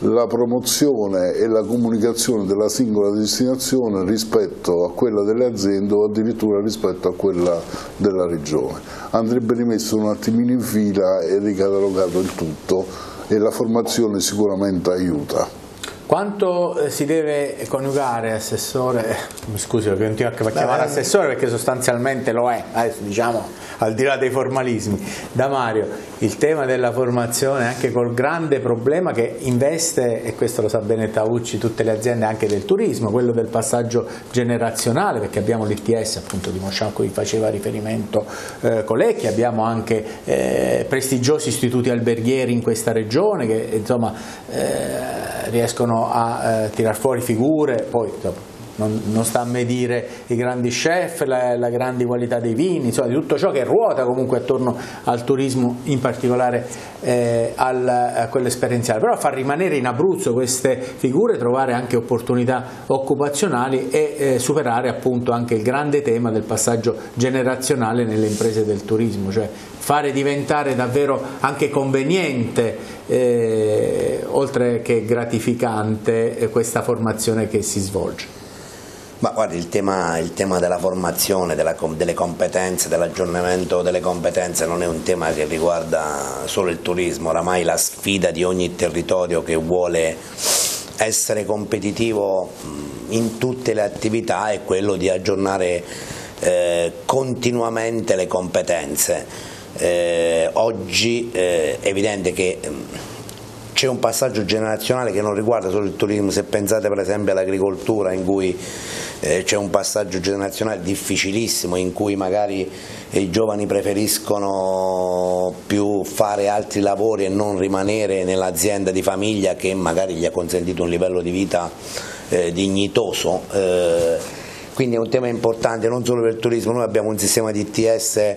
la promozione e la comunicazione della singola destinazione rispetto a quella delle aziende o addirittura rispetto a quella della regione. Andrebbe rimesso un attimino in fila e ricatalogato il tutto e la formazione sicuramente aiuta. Quanto eh, si deve coniugare assessore, mi scusi perché continuo a chiamare assessore perché sostanzialmente lo è, adesso diciamo al di là dei formalismi, da Mario, il tema della formazione anche col grande problema che investe, e questo lo sa bene Taucci, tutte le aziende anche del turismo, quello del passaggio generazionale, perché abbiamo l'ITS appunto di Moscià a cui faceva riferimento eh, Colecchi, abbiamo anche eh, prestigiosi istituti alberghieri in questa regione che insomma eh, riescono a eh, tirar fuori figure, poi dopo, non, non, sta a me dire i grandi chef, la, la grande qualità dei vini, insomma di tutto ciò che ruota comunque attorno al turismo, in particolare eh, al, a quello esperienziale, però far rimanere in Abruzzo queste figure, trovare anche opportunità occupazionali e eh, superare appunto anche il grande tema del passaggio generazionale nelle imprese del turismo, cioè fare diventare davvero anche conveniente, eh, oltre che gratificante, eh, questa formazione che si svolge. Ma guardi, il tema, il tema della formazione, della, delle competenze, dell'aggiornamento delle competenze non è un tema che riguarda solo il turismo, oramai la sfida di ogni territorio che vuole essere competitivo in tutte le attività è quello di aggiornare eh, continuamente le competenze. Eh, oggi eh, è evidente che c'è un passaggio generazionale che non riguarda solo il turismo, se pensate per esempio all'agricoltura in cui eh, c'è un passaggio generazionale difficilissimo in cui magari i giovani preferiscono più fare altri lavori e non rimanere nell'azienda di famiglia che magari gli ha consentito un livello di vita eh, dignitoso. Eh, quindi è un tema importante non solo per il turismo, noi abbiamo un sistema di ITS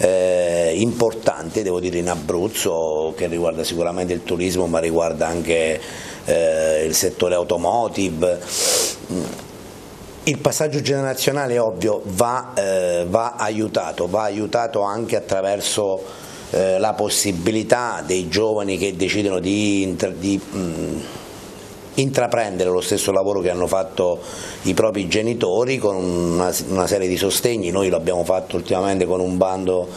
eh, importante, devo dire in Abruzzo, che riguarda sicuramente il turismo ma riguarda anche eh, il settore automotive. Il passaggio generazionale ovvio va, eh, va, aiutato, va aiutato anche attraverso eh, la possibilità dei giovani che decidono di, di mh, intraprendere lo stesso lavoro che hanno fatto i propri genitori con una, una serie di sostegni, noi lo abbiamo fatto ultimamente con un bando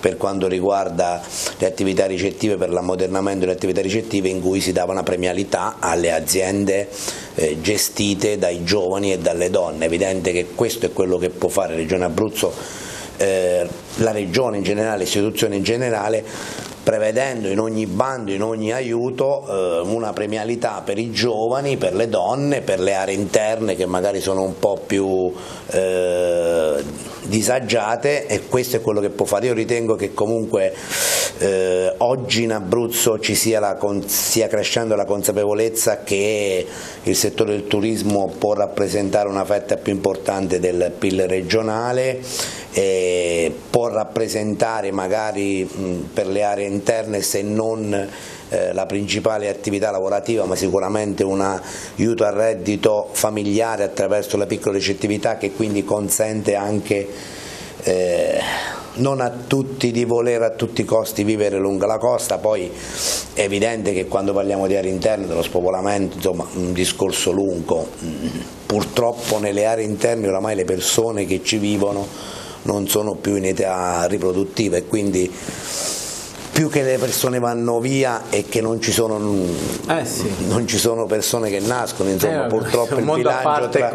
per quanto riguarda le attività ricettive per l'ammodernamento delle attività ricettive in cui si dava una premialità alle aziende eh, gestite dai giovani e dalle donne, è evidente che questo è quello che può fare Regione Abruzzo, eh, la Regione in generale, l'istituzione in generale prevedendo in ogni bando, in ogni aiuto eh, una premialità per i giovani, per le donne, per le aree interne che magari sono un po' più eh, disagiate e questo è quello che può fare. Io ritengo che comunque eh, oggi in Abruzzo ci sia, la, stia crescendo la consapevolezza che il settore del turismo può rappresentare una fetta più importante del PIL regionale, eh, può rappresentare magari per le aree interne se non eh, la principale attività lavorativa ma sicuramente un aiuto al reddito familiare attraverso la piccola ricettività che quindi consente anche eh, non a tutti di volere a tutti i costi vivere lungo la costa, poi è evidente che quando parliamo di aree interne, dello spopolamento, insomma un discorso lungo, purtroppo nelle aree interne oramai le persone che ci vivono non sono più in età riproduttiva e quindi più che le persone vanno via e che non ci sono, eh sì. non ci sono persone che nascono, insomma eh, purtroppo il bilancio, tra,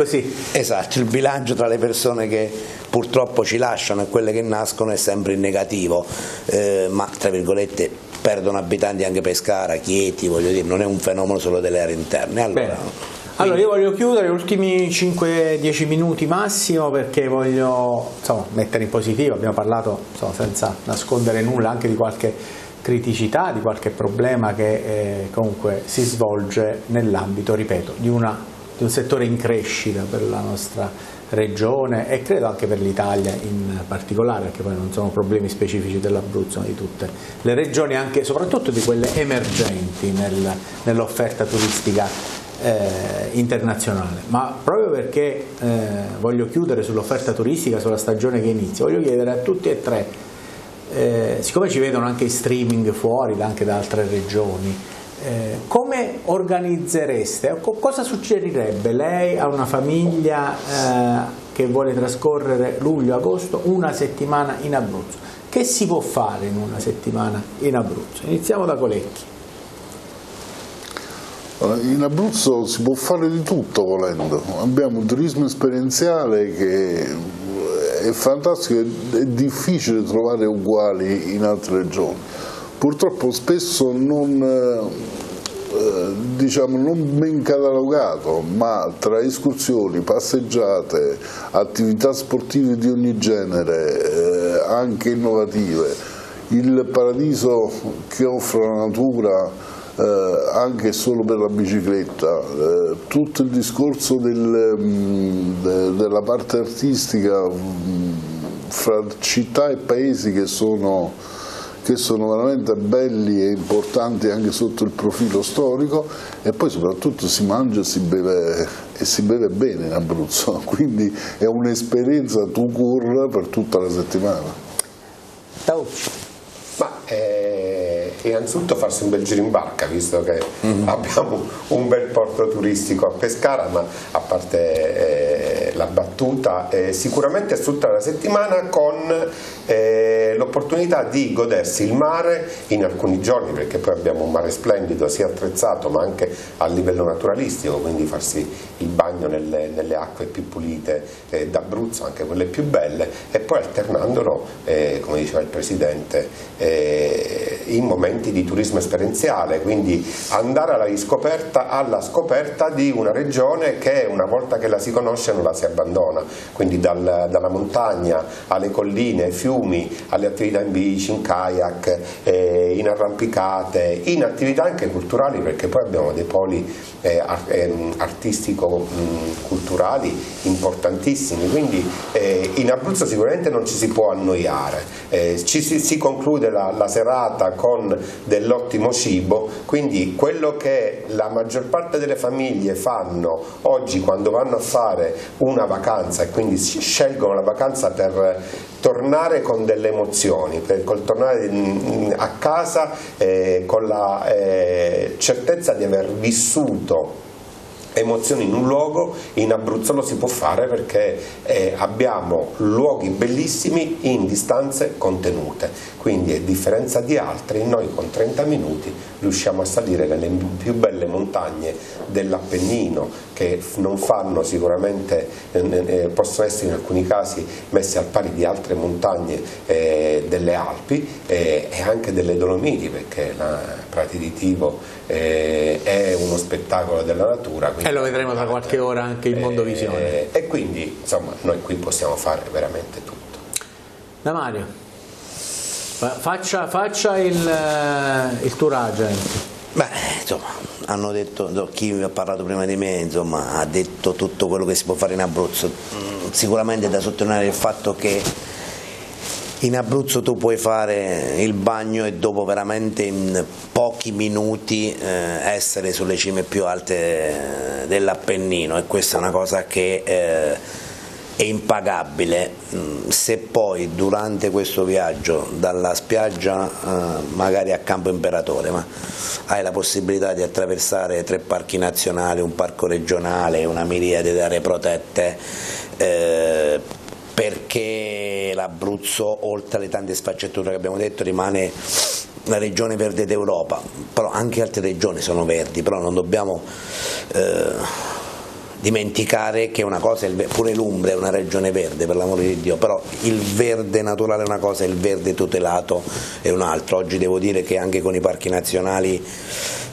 esatto, il bilancio tra le persone che purtroppo ci lasciano e quelle che nascono è sempre in negativo, eh, ma tra virgolette perdono abitanti anche Pescara, Chieti, voglio dire, non è un fenomeno solo delle aree interne. Allora, allora io voglio chiudere gli ultimi 5-10 minuti massimo perché voglio insomma, mettere in positivo, abbiamo parlato insomma, senza nascondere nulla anche di qualche criticità, di qualche problema che eh, comunque si svolge nell'ambito, ripeto, di, una, di un settore in crescita per la nostra regione e credo anche per l'Italia in particolare, perché poi non sono problemi specifici dell'Abruzzo, ma di tutte le regioni, anche soprattutto di quelle emergenti nel, nell'offerta turistica eh, internazionale, ma proprio perché eh, voglio chiudere sull'offerta turistica, sulla stagione che inizia, voglio chiedere a tutti e tre, eh, siccome ci vedono anche i streaming fuori, anche da altre regioni, eh, come organizzereste, cosa suggerirebbe lei a una famiglia eh, che vuole trascorrere luglio-agosto una settimana in Abruzzo? Che si può fare in una settimana in Abruzzo? Iniziamo da Colecchi. In Abruzzo si può fare di tutto volendo, abbiamo un turismo esperienziale che è fantastico, è difficile trovare uguali in altre regioni, purtroppo spesso non, eh, diciamo, non ben catalogato, ma tra escursioni, passeggiate, attività sportive di ogni genere, eh, anche innovative, il paradiso che offre la natura eh, anche solo per la bicicletta, eh, tutto il discorso del, mh, de, della parte artistica mh, fra città e paesi che sono, che sono veramente belli e importanti anche sotto il profilo storico e poi soprattutto si mangia e si beve, e si beve bene in Abruzzo, <laughs> quindi è un'esperienza tu court per tutta la settimana. Tauci. Ma eh, innanzitutto farsi un bel giro in barca, visto che mm abbiamo un bel porto turistico a Pescara, ma a parte eh, la battuta, eh, sicuramente sfruttare la settimana con eh, l'opportunità di godersi il mare in alcuni giorni, perché poi abbiamo un mare splendido, sia attrezzato ma anche a livello naturalistico, quindi farsi il bagno nelle, nelle acque più pulite eh, d'Abruzzo, anche quelle più belle, e poi alternandolo, eh, come diceva il Presidente, eh, in momenti di turismo esperienziale, quindi andare alla riscoperta, alla scoperta di una regione che una volta che la si conosce non la si abbandona, quindi dal, dalla montagna alle colline, ai fiumi, alle attività in bici, in kayak, eh, in arrampicate, in attività anche culturali perché poi abbiamo dei poli eh, ehm, artistico-culturali importantissimi, quindi eh, in Abruzzo sicuramente non ci si può annoiare, eh, ci si, si conclude la, la serata con dell'ottimo cibo, quindi quello che la maggior parte delle famiglie fanno oggi quando vanno a fare una vacanza e quindi scelgono la vacanza per tornare con delle emozioni, per tornare a casa eh, con la eh, certezza di aver vissuto emozioni in un luogo, in Abruzzo lo si può fare perché eh, abbiamo luoghi bellissimi in distanze contenute, quindi a differenza di altri noi con 30 minuti riusciamo a salire nelle più belle montagne dell'Appennino che non fanno sicuramente, eh, eh, possono essere in alcuni casi messe al pari di altre montagne eh, delle Alpi eh, e anche delle Dolomiti perché la Prati di Tivo eh, è uno spettacolo della natura. E lo vedremo tra qualche ora anche in Mondovisione. Eh, e quindi insomma noi qui possiamo fare veramente tutto. Da Mario, faccia, faccia il, eh, il tour agent. Beh, insomma, hanno detto, chi ha parlato prima di me insomma, ha detto tutto quello che si può fare in Abruzzo. Mm, sicuramente da sottolineare il fatto che in Abruzzo tu puoi fare il bagno e dopo veramente in pochi minuti eh, essere sulle cime più alte eh, dell'Appennino e questa è una cosa che eh, è impagabile. Mm, se poi durante questo viaggio dalla spiaggia eh, magari a Campo Imperatore ma hai la possibilità di attraversare tre parchi nazionali, un parco regionale, una miriade di aree protette eh, perché l'Abruzzo, oltre alle tante sfaccettature che abbiamo detto, rimane la regione verde d'Europa, però anche altre regioni sono verdi, però non dobbiamo eh, dimenticare che una cosa, pure l'Umbria è una regione verde per l'amore di Dio, però il verde naturale è una cosa, il verde tutelato è un'altra. Oggi devo dire che anche con i parchi nazionali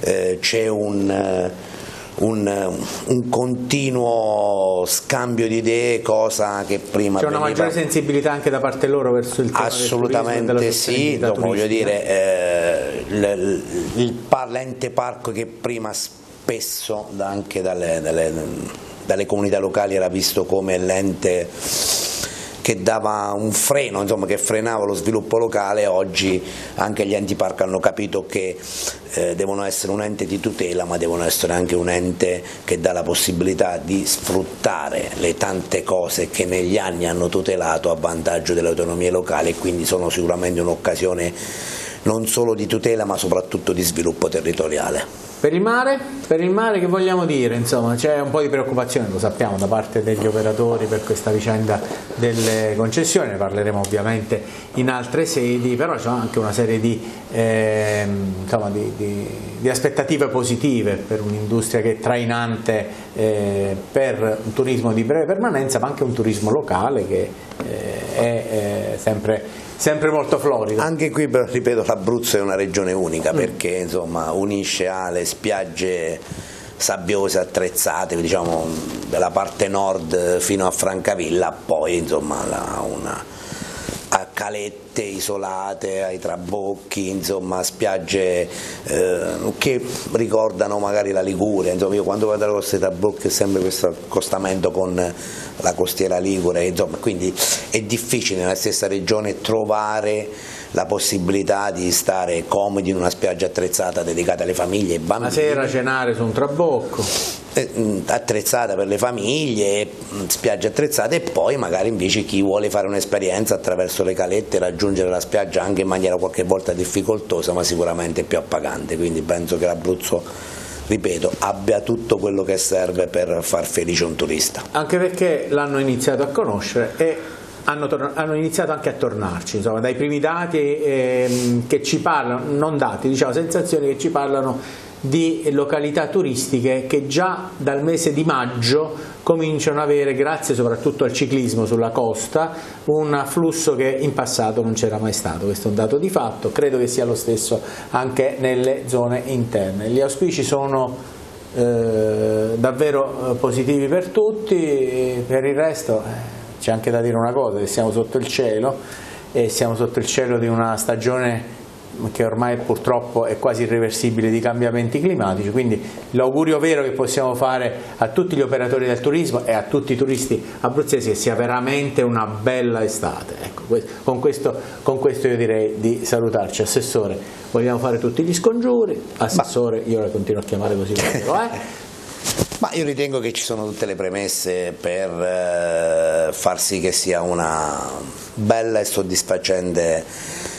eh, c'è un... Eh, un, un, continuo scambio di idee, cosa che prima c'è una maggiore sensibilità anche da parte loro verso il tema assolutamente sì, voglio dire eh, l'ente parco che prima spesso anche dalle, dalle, dalle comunità locali era visto come l'ente che dava un freno, insomma, che frenava lo sviluppo locale, oggi anche gli enti parco hanno capito che eh, devono essere un ente di tutela ma devono essere anche un ente che dà la possibilità di sfruttare le tante cose che negli anni hanno tutelato a vantaggio delle autonomie locali e quindi sono sicuramente un'occasione non solo di tutela ma soprattutto di sviluppo territoriale. Per il mare? Per il mare che vogliamo dire? Insomma, c'è un po' di preoccupazione, lo sappiamo, da parte degli operatori per questa vicenda delle concessioni, ne parleremo ovviamente in altre sedi, però c'è anche una serie di, eh, insomma, di, di, di aspettative positive per un'industria che è trainante eh, per un turismo di breve permanenza, ma anche un turismo locale che eh, è eh, sempre sempre molto florido. Anche qui, ripeto, l'Abruzzo è una regione unica mm. perché insomma, unisce alle spiagge sabbiose attrezzate, diciamo dalla parte nord fino a Francavilla, poi insomma la, una, a calette isolate, ai trabocchi, insomma spiagge eh, che ricordano magari la Liguria, insomma io quando vado alla costa dei trabocchi è sempre questo accostamento con la costiera Ligure, insomma, quindi è difficile nella stessa regione trovare la possibilità di stare comodi in una spiaggia attrezzata dedicata alle famiglie e ai bambini. La sera cenare su un trabocco. Eh, attrezzata per le famiglie, spiagge attrezzate e poi magari invece chi vuole fare un'esperienza attraverso le calette raggiungere la spiaggia anche in maniera qualche volta difficoltosa ma sicuramente più appagante, quindi penso che l'Abruzzo ripeto, abbia tutto quello che serve per far felice un turista. Anche perché l'hanno iniziato a conoscere e hanno, hanno, iniziato anche a tornarci, insomma, dai primi dati eh, che ci parlano, non dati, diciamo sensazioni che ci parlano di località turistiche che già dal mese di maggio cominciano ad avere, grazie soprattutto al ciclismo sulla costa, un afflusso che in passato non c'era mai stato, questo è un dato di fatto, credo che sia lo stesso anche nelle zone interne. Gli auspici sono eh, davvero eh, positivi per tutti, per il resto eh, c'è anche da dire una cosa, che siamo sotto il cielo e siamo sotto il cielo di una stagione che ormai purtroppo è quasi irreversibile di cambiamenti climatici, quindi l'augurio vero che possiamo fare a tutti gli operatori del turismo e a tutti i turisti abruzzesi è che sia veramente una bella estate. Ecco, con, questo, con, questo, io direi di salutarci. Assessore, vogliamo fare tutti gli scongiuri? Assessore, io la continuo a chiamare così, però, <laughs> eh? Ma io ritengo che ci sono tutte le premesse per eh, far sì che sia una bella e soddisfacente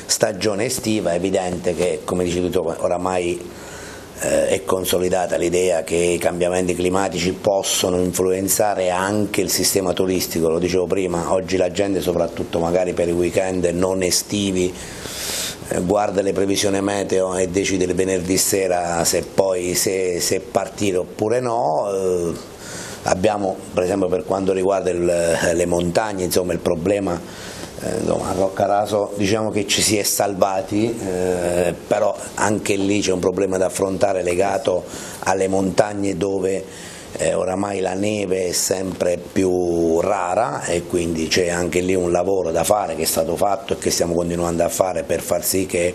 stagione estiva, è evidente che come dici tu oramai eh, è consolidata l'idea che i cambiamenti climatici possono influenzare anche il sistema turistico, lo dicevo prima, oggi la gente soprattutto magari per i weekend non estivi eh, guarda le previsioni meteo e decide il venerdì sera se poi se, se partire oppure no. Eh, abbiamo per esempio per quanto riguarda il, le montagne insomma, il problema eh, a Roccaraso diciamo che ci si è salvati, eh, però anche lì c'è un problema da affrontare legato alle montagne dove eh, oramai la neve è sempre più rara e quindi c'è anche lì un lavoro da fare che è stato fatto e che stiamo continuando a fare per far sì che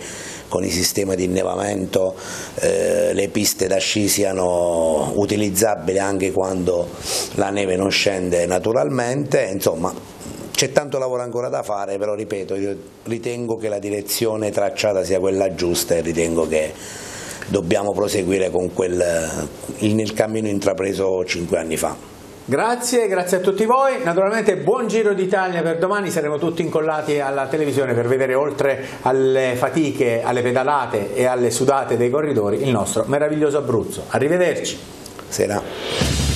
con i sistemi di innevamento eh, le piste da sci siano utilizzabili anche quando la neve non scende naturalmente, insomma c'è tanto lavoro ancora da fare, però ripeto, io ritengo che la direzione tracciata sia quella giusta e ritengo che dobbiamo proseguire con quel, nel cammino intrapreso cinque anni fa. Grazie, grazie a tutti voi. Naturalmente buon Giro d'Italia per domani, saremo tutti incollati alla televisione per vedere oltre alle fatiche, alle pedalate e alle sudate dei corridori il nostro meraviglioso Abruzzo. Arrivederci. Sera.